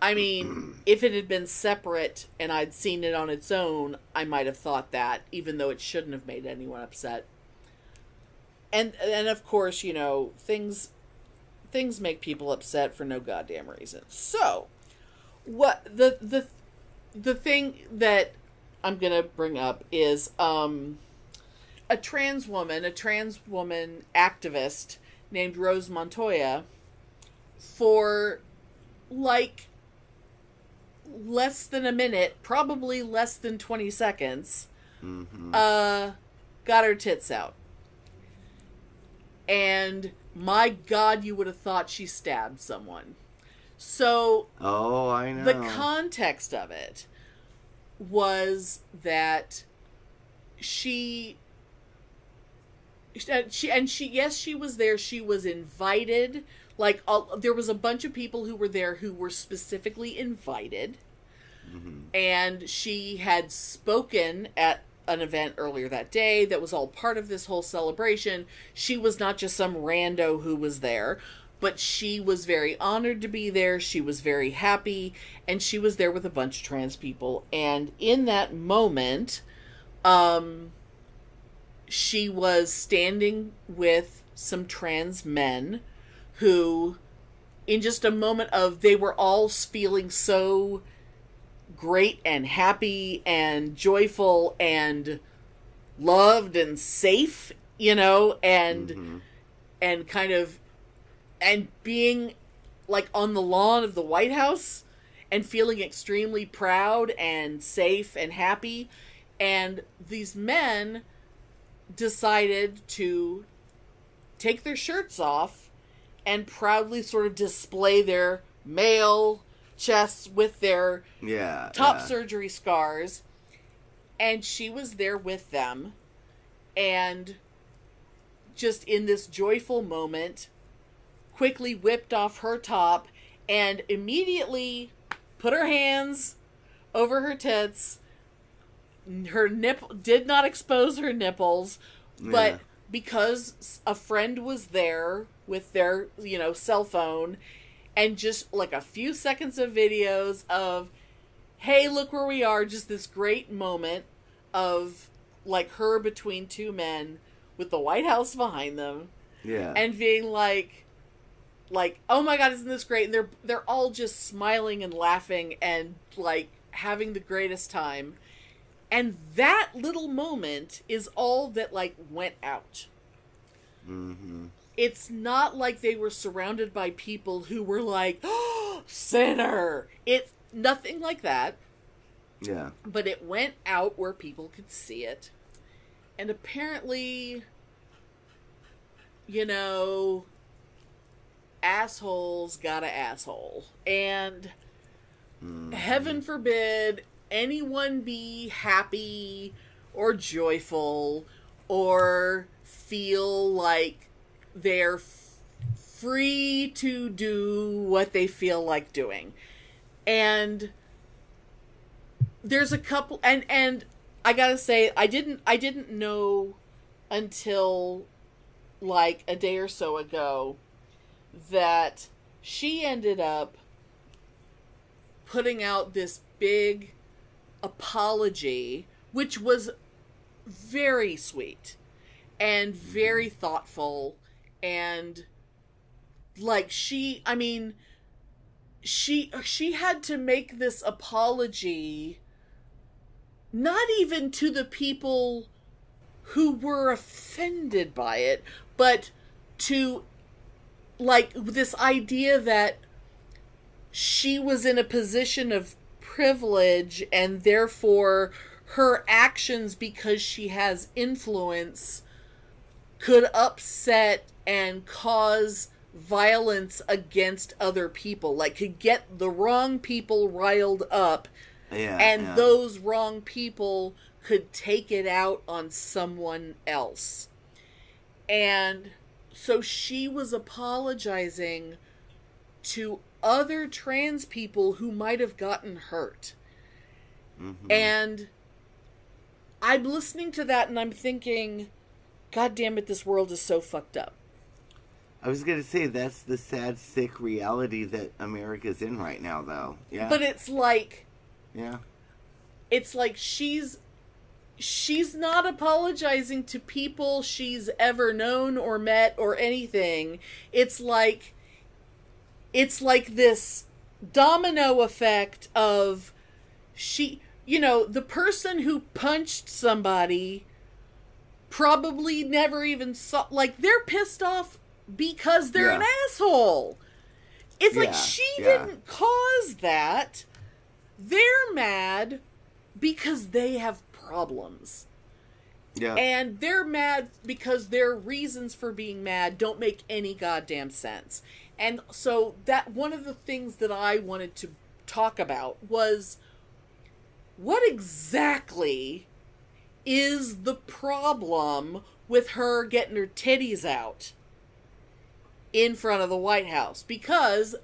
I mean, (clears throat) if it had been separate and I'd seen it on its own, I might have thought that, even though it shouldn't have made anyone upset and and of course you know things things make people upset for no goddamn reason so what the the the thing that i'm gonna bring up is um a trans woman, a trans woman activist named Rose Montoya, for like less than a minute, probably less than 20 seconds, Mm-hmm. uh, got her tits out. And my God, you would have thought she stabbed someone. So oh, I know. the context of it was that she she and she yes she was there. She was invited. Like all, there was a bunch of people who were there who were specifically invited. Mm-hmm. And she had spoken at an event earlier that day that was all part of this whole celebration. She was not just some rando who was there but she was very honored to be there. She was very happy and she was there with a bunch of trans people. And in that moment um she was standing with some trans men who in just a moment of they were all feeling so great and happy and joyful and loved and safe you know and and kind of and being like on the lawn of the white house and feeling extremely proud and safe and happy and these men decided to take their shirts off and proudly sort of display their male chests with their yeah. top yeah. surgery scars and she was there with them and just in this joyful moment quickly whipped off her top and immediately put her hands over her tits her nip did not expose her nipples but Yeah. because a friend was there with their you know cell phone and just like a few seconds of videos of hey look where we are just this great moment of like her between two men with the white house behind them Yeah. and being like like oh my god isn't this great and they're they're all just smiling and laughing and like having the greatest time and that little moment is all that like went out mm-hmm. it's not like they were surrounded by people who were like oh, sinner it's nothing like that Yeah. but it went out where people could see it. And apparently, you know, assholes got a asshole. And hmm. heaven forbid anyone be happy or joyful or feel like they're f- free to do what they feel like doing. And there's a couple and and I gotta say I didn't I didn't know until like a day or so ago that she ended up putting out this big apology which was very sweet and very mm-hmm. thoughtful and like she I mean she she had to make this apology not even to the people who were offended by it, but to like this idea that she was in a position of privilege and therefore her actions because she has influence could upset and cause violence against other people like could get the wrong people riled up Yeah. and yeah. those wrong people could take it out on someone else. And so she was apologizing to other trans people who might have gotten hurt. Mhm. And I'm listening to that and I'm thinking, God damn it, this world is so fucked up. I was gonna say that's the sad, sick reality that America's in right now, though. Yeah. But it's like, yeah. it's like she's she's not apologizing to people she's ever known or met or anything it's like it's like this domino effect of she you know the person who punched somebody probably never even saw like they're pissed off because they're an asshole. It's like she yeah. didn't cause that. They're mad because they have problems. Yeah. And they're mad because their reasons for being mad don't make any goddamn sense. And so that one of the things that I wanted to talk about was what exactly is the problem with her getting her titties out in front of the White House? Because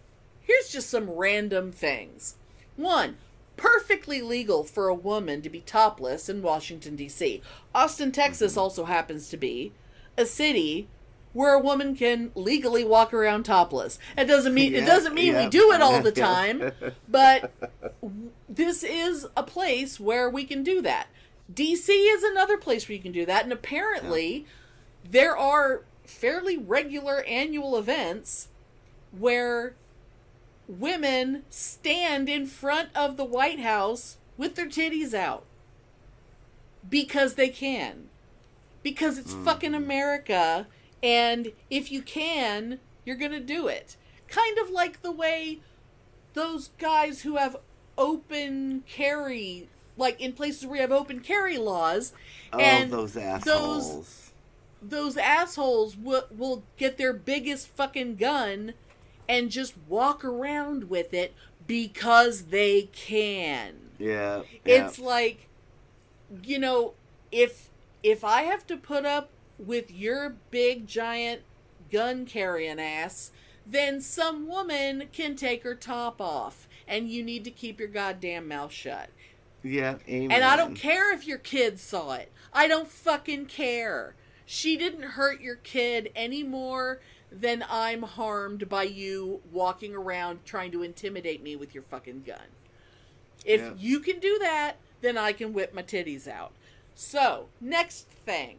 here's just some random things. One, perfectly legal for a woman to be topless in Washington, D.C. Austin, Texas mm-hmm. also happens to be a city where a woman can legally walk around topless. It doesn't mean it doesn't mean we do it all the (laughs) time, (laughs) but this is a place where we can do that. DC is another place where you can do that, and apparently there are fairly regular annual events where women stand in front of the White House with their titties out because they can. Because it's mm. fucking America, and if you can, you're gonna do it. Kind of like the way those guys who have open carry, like in places where you have open carry laws, oh, and those those assholes. those assholes will will get their biggest fucking gun and just walk around with it because they can. yeah. It's like you know, if if I have to put up with your big giant gun carrying ass, then some woman can take her top off and you need to keep your goddamn mouth shut. yeah. Amen. And I don't care if your kid saw it. I don't fucking care. She didn't hurt your kid any more than I'm harmed by you walking around trying to intimidate me with your fucking gun. If Yeah. you can do that, then I can whip my titties out. So, next thing.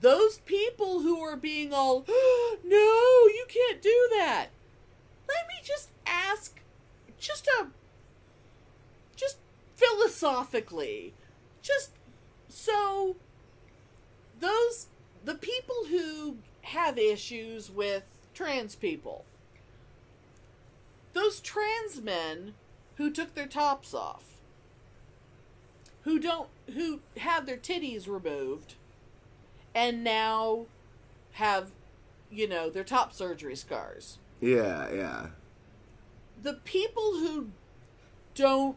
Those people who are being all, (gasps) no, you can't do that. Let me just ask, just a just philosophically just so those the people who have issues with trans people those trans men who took their tops off who don't who have their titties removed and now have you know their top surgery scars Yeah, yeah. the people who don't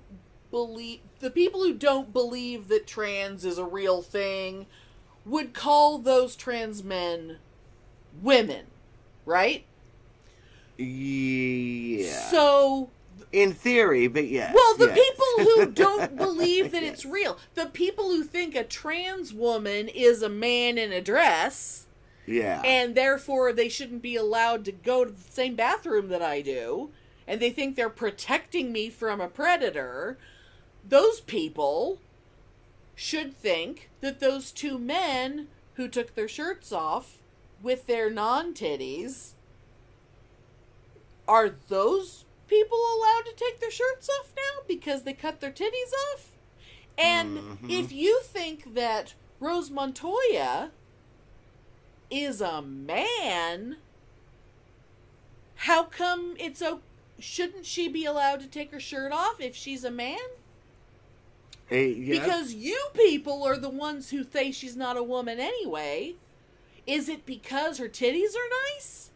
believe the people who don't believe that trans is a real thing would call those trans men women right Yeah. so in theory, but yes. well the yes. people who (laughs) don't believe that it's real the people who think a trans woman is a man in a dress Yeah. and therefore they shouldn't be allowed to go to the same bathroom that I do, and they think they're protecting me from a predator, those people should think that those two men who took their shirts off with their non titties are those people allowed to take their shirts off now because they cut their titties off? And Mhm. if you think that Rose Montoya is a man, how come it's o Shouldn't she be allowed to take her shirt off if she's a man? Eh, yeah. Because you people are the ones who say she's not a woman anyway. Is it because her titties are nice?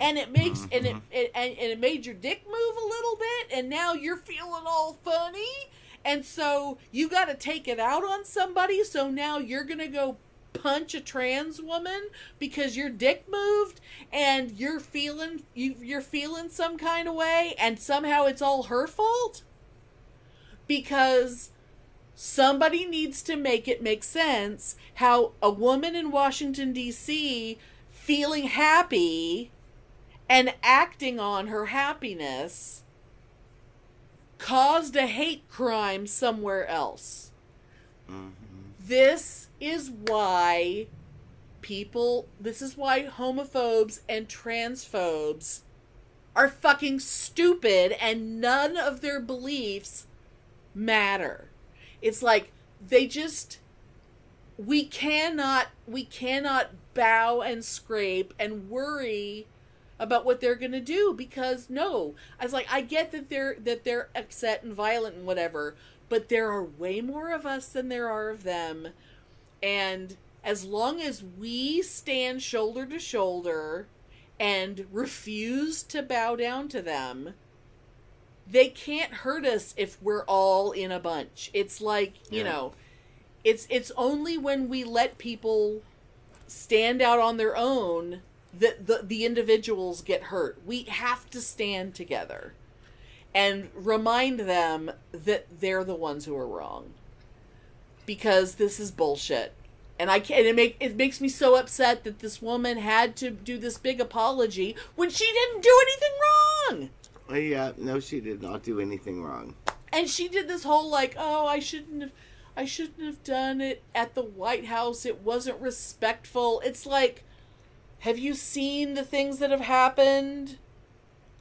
And it makes and it, mm-hmm. it and, and it made your dick move a little bit, and now you're feeling all funny, and so you got to take it out on somebody. So now you're gonna go punch a trans woman because your dick moved, and you're feeling you you're feeling some kind of way, and somehow it's all her fault because somebody needs to make it make sense how a woman in Washington, D.C., feeling happy and acting on her happiness caused a hate crime somewhere else. Mm-hmm. This is why people, this is why homophobes and transphobes are fucking stupid and none of their beliefs matter. It's like they just we cannot we cannot bow and scrape and worry about what they're going to do because no. I was like i get that they're that they're upset and violent and whatever but there are way more of us than there are of them. And as long as we stand shoulder to shoulder and refuse to bow down to them they can't hurt us if we're all in a bunch it's like you Yeah. know it's it's only when we let people stand out on their own that the, the individuals get hurt we have to stand together and remind them that they're the ones who are wrong because this is bullshit and I can't. It make it makes me so upset that this woman had to do this big apology when she didn't do anything wrong. Yeah, uh, no, she did not do anything wrong. And she did this whole like, oh, I shouldn't have, I shouldn't have done it at the White House. It wasn't respectful. It's like, have you seen the things that have happened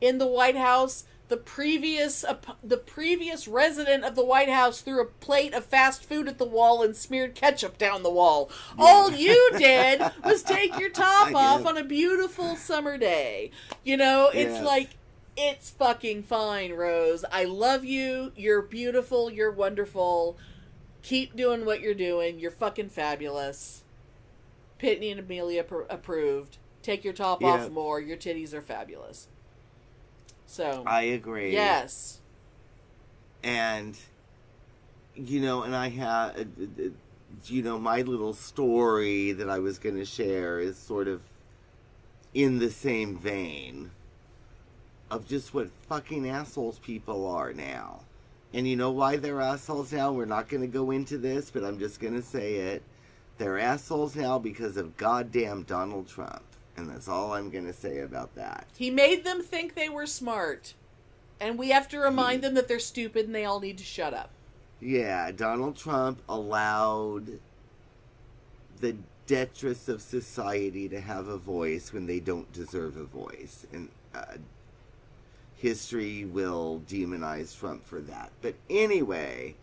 in the White House? The previous, the previous resident of the White House threw a plate of fast food at the wall and smeared ketchup down the wall. All you did was take your (laughs) top I off on a beautiful summer day. You know, it's Yeah. like it's fucking fine, Rose. I love you. You're beautiful. You're wonderful. Keep doing what you're doing. You're fucking fabulous. Pitney and Amelia appro- approved. Take your top Yeah. off more. Your titties are fabulous. So, I agree. yes. and you know and i had uh, you know my little story that i was going to share is sort of in the same vein of just what fucking assholes people are now and you know why they're assholes now we're not going to go into this but i'm just going to say it they're assholes now because of goddamn donald trump and that's all i'm going to say about that He made them think they were smart. And we have to remind them that they're stupid and they all need to shut up. Yeah, Donald Trump allowed the detritus of society to have a voice when they don't deserve a voice. And uh, history will demonize Trump for that. But anyway,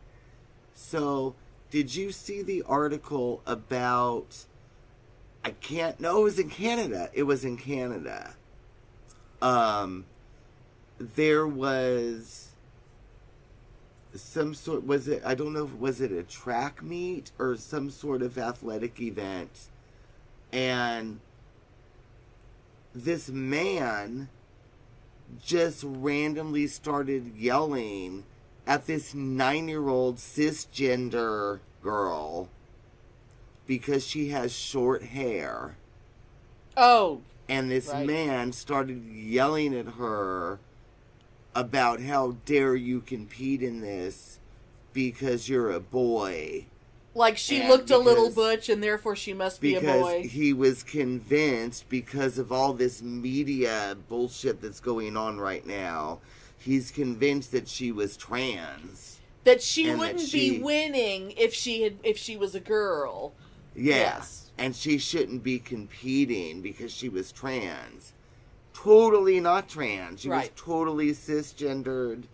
so did you see the article about. I can't. No, it was in Canada. It was in Canada. Um, there was some sort was it i don't know was it a track meet or some sort of athletic event and this man just randomly started yelling at this nine-year-old cisgender girl because she has short hair Oh, and this Right. man started yelling at her about how dare you compete in this because you're a boy like she And looked a little butch and therefore she must be a because boy. he was convinced because of all this media bullshit that's going on right now he's convinced that she was trans that she wouldn't she- be winning if she had if she was a girl. Yeah. Yes. And she shouldn't be competing because she was trans. Totally not trans. She Right. was totally cisgendered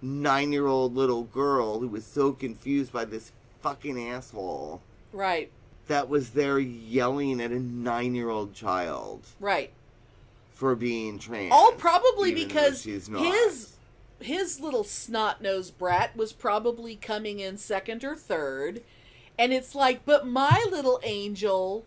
nine year old little girl who was so confused by this fucking asshole Right. that was there yelling at a nine year old child Right. for being trans. All probably because his his little snot nosed brat was probably coming in second or third, and it's like, but my little angel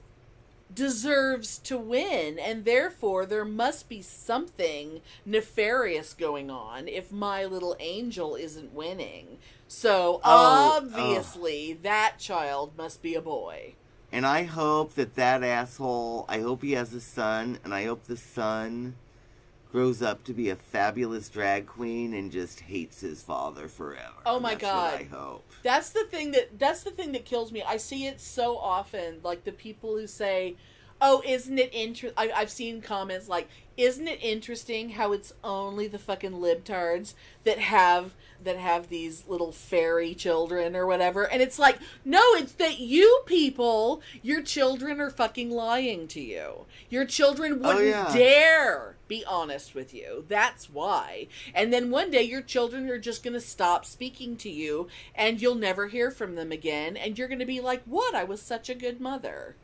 deserves to win, and therefore there must be something nefarious going on if my little angel isn't winning. So oh, oh, obviously that child must be a boy. And I hope that that asshole, I hope he has a son, and I hope the son grows up to be a fabulous drag queen and just hates his father forever. Oh my That's God. What I hope. That's the thing that that's the thing that kills me. I see it so often, like the people who say, oh, isn't it interesting? I've seen comments like, isn't it interesting how it's only the fucking libtards that have that have these little fairy children or whatever? And it's like, no, it's that you people, your children are fucking lying to you. Your children oh, wouldn't yeah. dare be honest with you. That's why. And then one day your children are just going to stop speaking to you and you'll never hear from them again. And you're going to be like, what? I was such a good mother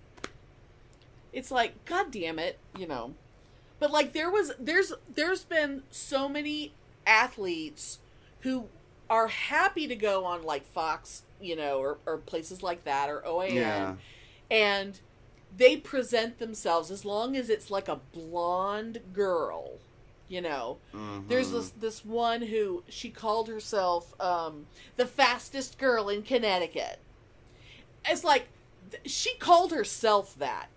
it's like god damn it you know. But like there was there's there's been so many athletes who are happy to go on like fox you know or, or places like that or oan Yeah. and they present themselves as long as it's like a blonde girl you know. There's this this one who she called herself um, the fastest girl in connecticut. It's like th- she called herself that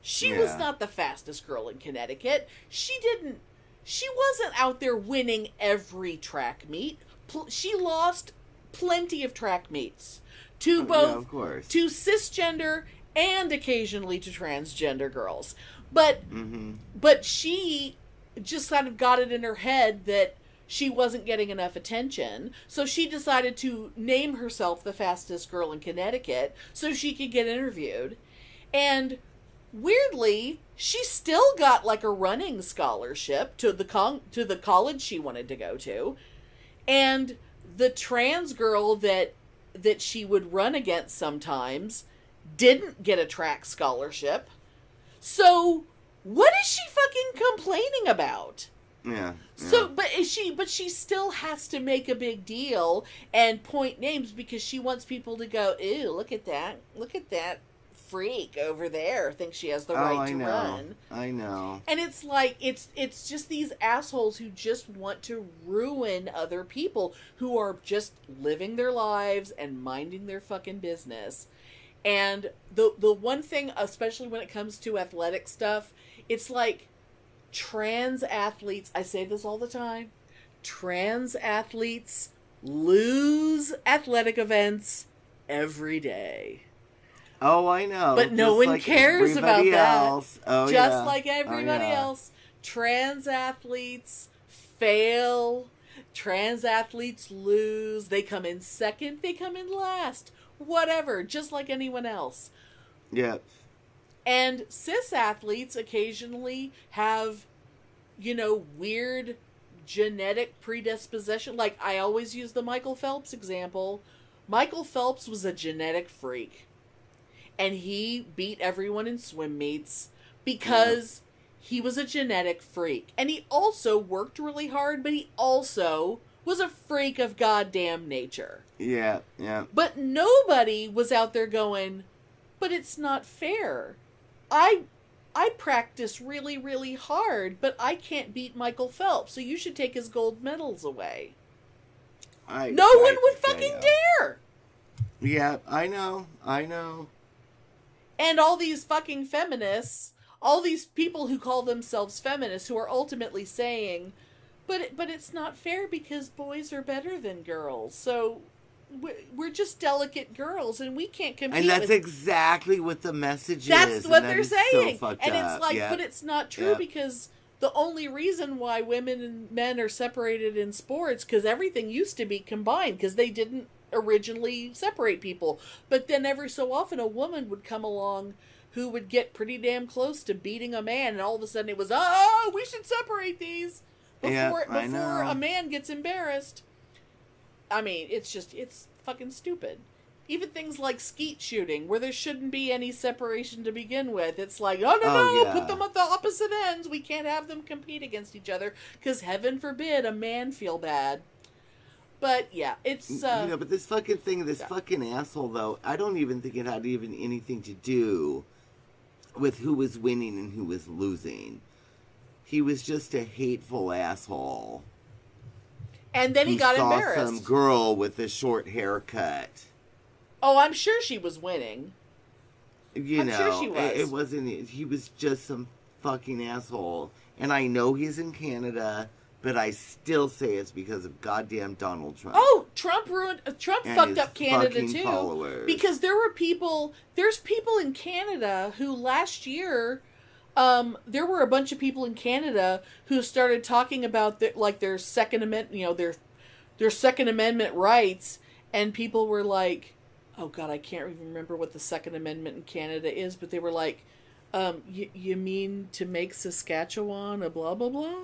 she was not the fastest girl in Connecticut. She didn't. She wasn't out there winning every track meet. Pl- she lost plenty of track meets to Oh, yeah, both of course. to cisgender and occasionally to transgender girls. But hmm but she just kind of got it in her head that she wasn't getting enough attention. So she decided to name herself the fastest girl in Connecticut so she could get interviewed. And weirdly, she still got like a running scholarship to the con- to the college she wanted to go to. And the trans girl that that she would run against sometimes didn't get a track scholarship. So, what is she fucking complaining about? Yeah. So, yeah. but is she but she still has to make a big deal and point names because she wants people to go, "Ew, look at that. Look at that freak over there. Thinks she has the oh, right I to know. run." I know. And it's like it's it's just these assholes who just want to ruin other people who are just living their lives and minding their fucking business. And the the one thing especially when it comes to athletic stuff, it's like trans athletes, I say this all the time, trans athletes lose athletic events every day. Oh, I know. But no Just one like cares about everybody that. Else. Oh, just yeah. like Oh, everybody yeah. else, trans athletes fail, trans athletes lose, they come in second, they come in last, whatever, just like anyone else. Yep. And cis athletes occasionally have, you know, weird genetic predisposition. Like, I always use the Michael Phelps example. Michael Phelps was a genetic freak. And he beat everyone in swim meets because he was a genetic freak. And he also worked really hard, but he also was a freak of goddamn nature. Yeah. Yeah. But nobody was out there going, but it's not fair. I I practice really, really hard, but I can't beat Michael Phelps, so you should take his gold medals away. I, No I- one would fucking dare. Yeah, I know. I know. And all these fucking feminists, all these people who call themselves feminists who are ultimately saying, but but it's not fair because boys are better than girls. So we're- just delicate girls and we can't compete And that's with exactly what the message is. That's what they're saying. So and it's like, yeah. but it's not true Yeah. because the only reason why women and men are separated in sports because everything used to be combined because they didn't originally separate people. But then every so often a woman would come along who would get pretty damn close to beating a man, and all of a sudden it was, oh, we should separate these before Yeah, before a man gets embarrassed. I mean, it's just it's fucking stupid. Even things like skeet shooting, where there shouldn't be any separation to begin with, it's like, oh no, Oh, no, yeah. put them at the opposite ends. We can't have them compete against each other because heaven forbid a man feel bad. But yeah, it's uh, you know, but this fucking thing, this yeah. fucking asshole, though, I don't even think it had even anything to do with who was winning and who was losing. He was just a hateful asshole. and then he who got saw embarrassed. some girl with a short haircut. Oh, I'm sure she was winning. You I'm know, sure she it- was. It, wasn't. He was just some fucking asshole. And I know he's in Canada. But I still say it's because of goddamn Donald Trump. Oh, Trump ruined. uh, Trump And fucked up Canada too. followers. Because there were people. There's people in Canada who last year, um, there were a bunch of people in Canada who started talking about their, like their Second Amendment, you know, their their Second Amendment rights, and people were like, "Oh God, I can't even remember what the Second Amendment in Canada is," but they were like, um, "You mean to make Saskatchewan a blah blah blah?"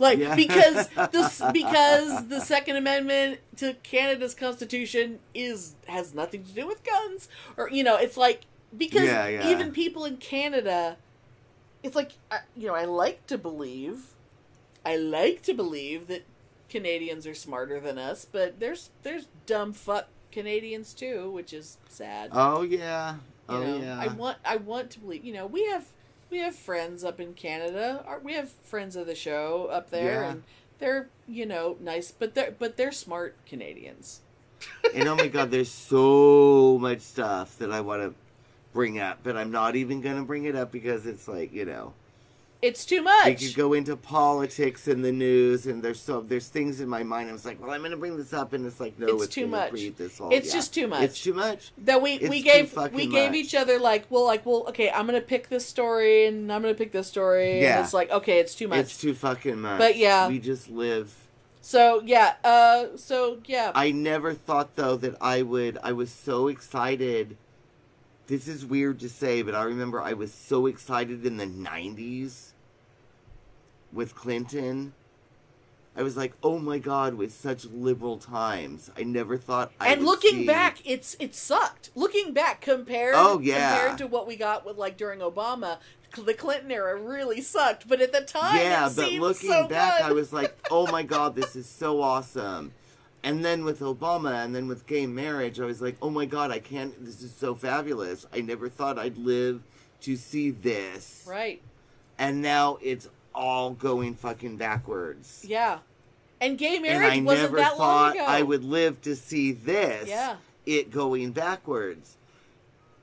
Like Yeah. because (laughs) this because the Second Amendment to Canada's Constitution is has nothing to do with guns, or you know, it's like because Yeah, yeah. even people in Canada, it's like you know, I like to believe, I like to believe that Canadians are smarter than us, but there's there's dumb fuck Canadians too, which is sad. Oh yeah. You Oh know, yeah. I want I want to believe. You know, we have we have friends up in Canada. We have friends of the show up there, Yeah. and they're you know nice, but they're but they're smart Canadians. and oh my god, there's so much stuff that I want to bring up, but I'm not even gonna bring it up because it's like you know It's too much. could go into politics and the news, and there's so there's things in my mind. I was like, well, I'm gonna bring this up, and it's like, no, It's it's, too much. this all. It's yeah. just too much. It's too much. that we It's we gave we gave much. each other like well like well okay I'm gonna pick this story and I'm gonna pick this story Yeah. and it's like okay it's too much It's too fucking much. But yeah. we just live. so yeah uh so yeah I never thought though that I would. I was so excited. This is weird to say, but I remember I was so excited in the '90s with Clinton. I was like, "Oh my god!" With such liberal times, I never thought. I and looking see- back, it's it sucked. Looking back, compared Oh, yeah. compared to what we got with like during Obama, the Clinton era really sucked. But at the time, yeah, it but looking so back, good. I was like, (laughs) "Oh my god, this is so awesome." And then with Obama, and then with gay marriage, I was like, "Oh my god, I can't! This is so fabulous! I never thought I'd live to see this." right. And now it's all going fucking backwards. Yeah, and gay and marriage I wasn't never that long thought ago. I would live to see this. Yeah. It going backwards.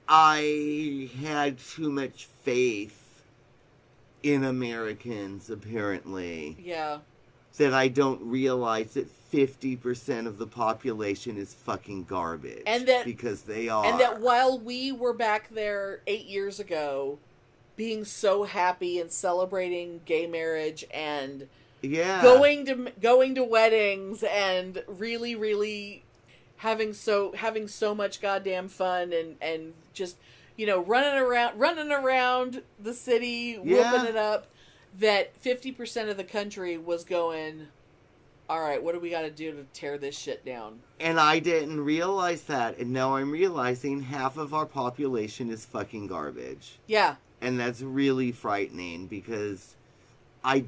I had too much faith in Americans, apparently, Yeah, that I don't realize that 50% of the population is fucking garbage. And that- Because they are. and that while we were back there eight years ago, being so happy and celebrating gay marriage and yeah. going to going to weddings and really really having so having so much goddamn fun and and just you know running around running around the city Yeah. whooping it up that 50% of the country was going all right what do we got to do to tear this shit down And I didn't realize that. And now I'm realizing half of our population is fucking garbage. yeah and that's really frightening because I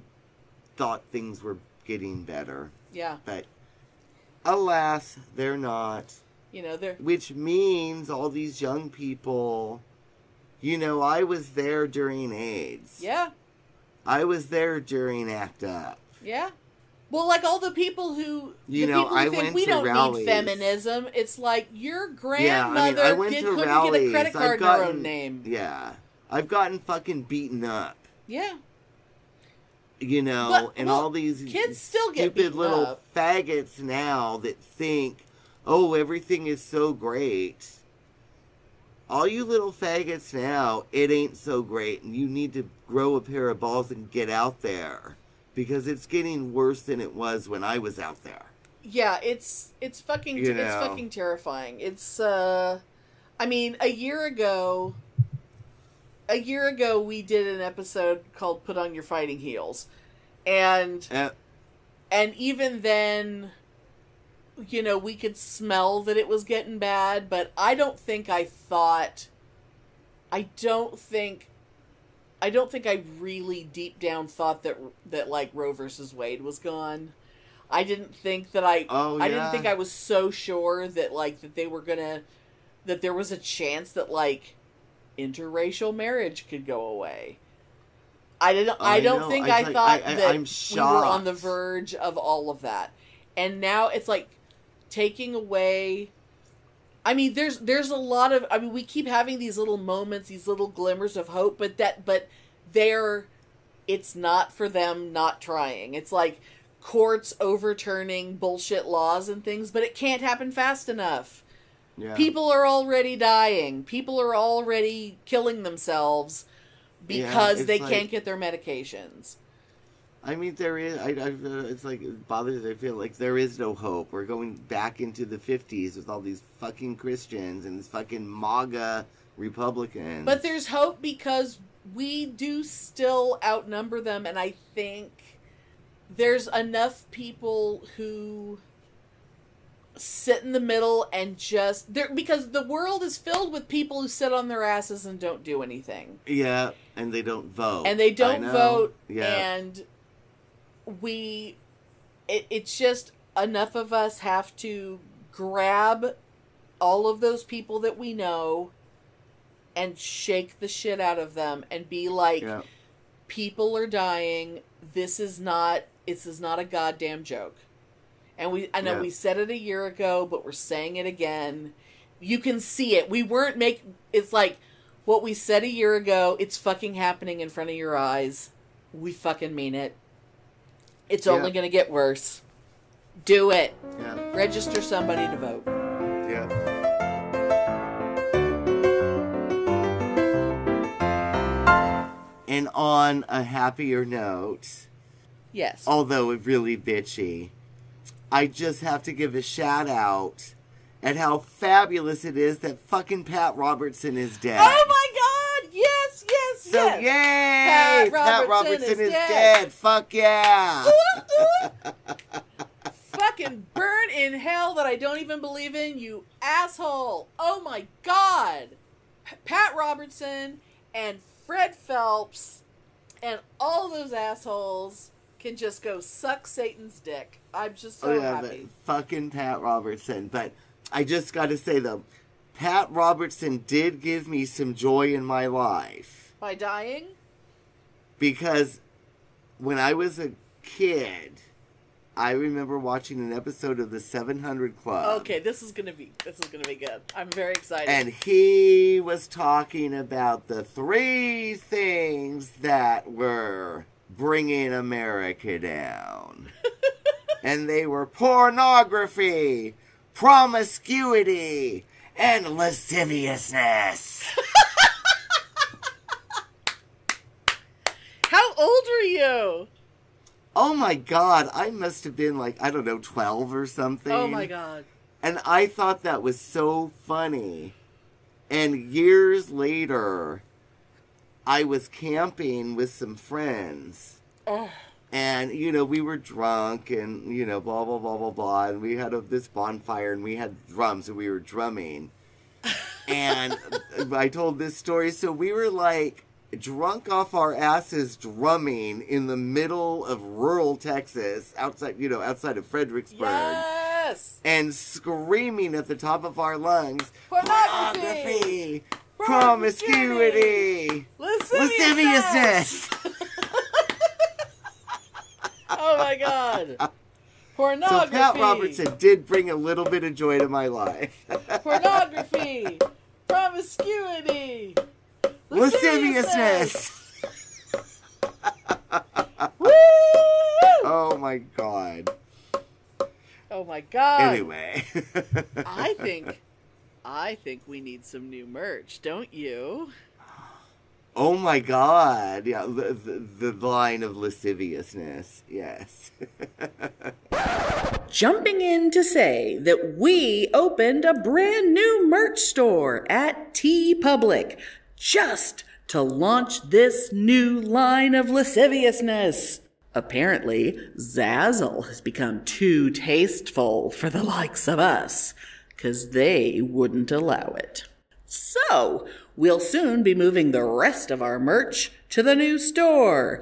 thought things were getting better, yeah but alas, they're not. you know they're Which means all these young people, you know, I was there during AIDS. yeah I was there during ACT UP. Yeah. Well, like all the people who You the know, people who I think went we to don't rallies. need feminism. It's like your Yeah, I mean, grandmother I did, couldn't rallies. get a credit card in her own name. Yeah. I've gotten fucking beaten up. Yeah. you know, and well, all these kids still get stupid little up. faggots now that think, oh, everything is so great. All you little faggots now, it ain't so great, and you need to grow a pair of balls and get out there because it's getting worse than it was when I was out there. Yeah, it's it's fucking You it's fucking terrifying. It's uh I mean, a year ago a year ago we did an episode called Put on Your Fighting Heels. And Uh, and even then you know we could smell that it was getting bad but i don't think i thought i don't think i don't think i really deep down thought that that like roe versus wade was gone i didn't think that i Oh, yeah. i didn't think i was so sure that like that they were gonna that there was a chance that like interracial marriage could go away I didn't. I, I don't know, think I I, thought- I- that we were on the verge of all of that, and now it's like taking away. I mean, there's there's a lot of. I mean, we keep having these little moments, these little glimmers of hope, but that but they're. It's not for them not trying. It's like courts overturning bullshit laws and things, but it can't happen fast enough. Yeah. People are already dying. People are already killing themselves because it's they like- can't get their medications. I mean, there is. I, I, uh, it's like it bothers. I feel like there is no hope. We're going back into the fifties with all these fucking Christians and these fucking MAGA Republicans. But there's hope because we do still outnumber them, and I think there's enough people who sit in the middle and just there because the world is filled with people who sit on their asses and don't do anything. Yeah, and they don't vote, and they don't vote Yeah, and we it, it's just enough of us have to grab all of those people that we know and shake the shit out of them and be like yeah, people are dying. This is not this is not a goddamn joke and we i know Yeah. we said it a year ago but we're saying it again. You can see it. We weren't make it's like what we said a year ago it's fucking happening in front of your eyes. We fucking mean it. It's Yeah. only gonna get worse. Do it. Yeah, register somebody to vote. Yeah. And on a happier note, yes. although really bitchy, I just have to give a shout out at how fabulous it is that fucking Pat Robertson is dead. oh my god yes yes So yes yay! Pat Pat Robertson Robertson, is is, dead. dead. Fuck yeah! (laughs) fucking burn in hell that I don't even believe in, you asshole. Oh my god. P- Pat Robertson and Fred Phelps and all those assholes can just go suck Satan's dick. I'm just so oh yeah, but happy. fucking Pat Robertson. But I just got to say though, Pat Robertson did give me some joy in my life By dying? because when I was a kid, I remember watching an episode of the 700 Club. Okay, this is gonna be this is gonna be good. I'm very excited. And he was talking about the three things that were bringing America down. (laughs) and they were pornography, promiscuity, and lasciviousness. (laughs) How old were you? oh my god, I must have been like, I don't know, 12 or something. Oh my god. And I thought that was so funny. And years later, I was camping with some friends. And, you know, we were drunk and, you know, blah, blah, blah, blah, blah. And we had a, this bonfire and we had drums and we were drumming. (laughs) And I told this story. So we were like drunk off our asses drumming in the middle of rural Texas, outside, you know, outside of Fredericksburg Yes. and screaming at the top of our lungs Pornography! Promiscuity, lasciviousness. oh my god. Pornography. (laughs) So Pat Robertson did bring a little bit of joy to my life. (laughs) Pornography. Promiscuity. Lasciviousness. Woo! Oh my god. Oh my god. Anyway. (laughs) I think I think we need some new merch, don't you? Oh my god. Yeah, the, the, the line of lasciviousness. Yes. (laughs) Jumping in to say that we opened a brand new merch store at TeePublic just to launch this new line of lasciviousness. Apparently, Zazzle has become too tasteful for the likes of us, 'cause they wouldn't allow it. So, we'll soon be moving the rest of our merch to the new store.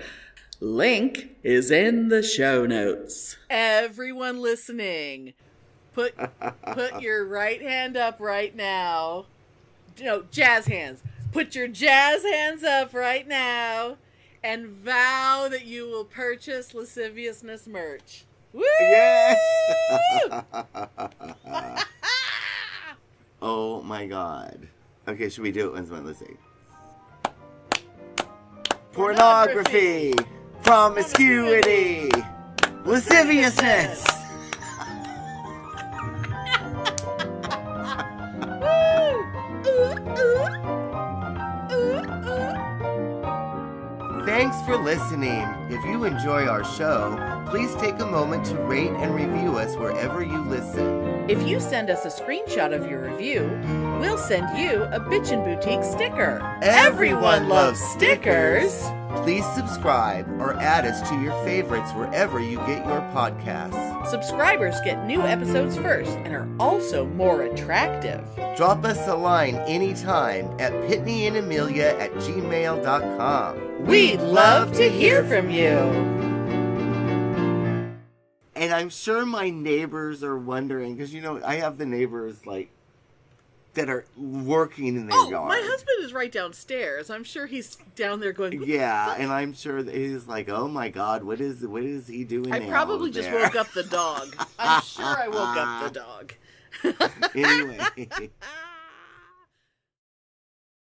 Link is in the show notes. Everyone listening, put (laughs) put your right hand up right now. No, jazz hands. Put your jazz hands up right now and vow that you will purchase lasciviousness merch. Woo! yes. (laughs) oh my god. Okay, should we do it once more? Let's see. Pornography, promiscuity, lasciviousness. (laughs) Thanks for listening. If you enjoy our show, please take a moment to rate and review us wherever you listen. If you send us a screenshot of your review, we'll send you a Bitchen Boutique sticker. Everyone loves stickers. Please subscribe or add us to your favorites wherever you get your podcasts. Subscribers get new episodes first and are also more attractive. Drop us a line anytime at pitneyandamelia at gmail.com. We'd love to hear from you. And I'm sure my neighbors are wondering because you know I have the neighbors like that are working in their Oh, yard. my husband is right downstairs. I'm sure he's down there going. Yeah, and I'm sure that he's like, "Oh my God, what is what is he doing?" I probably just there?" woke up the dog. I'm sure I woke up the (laughs) dog. (laughs) anyway.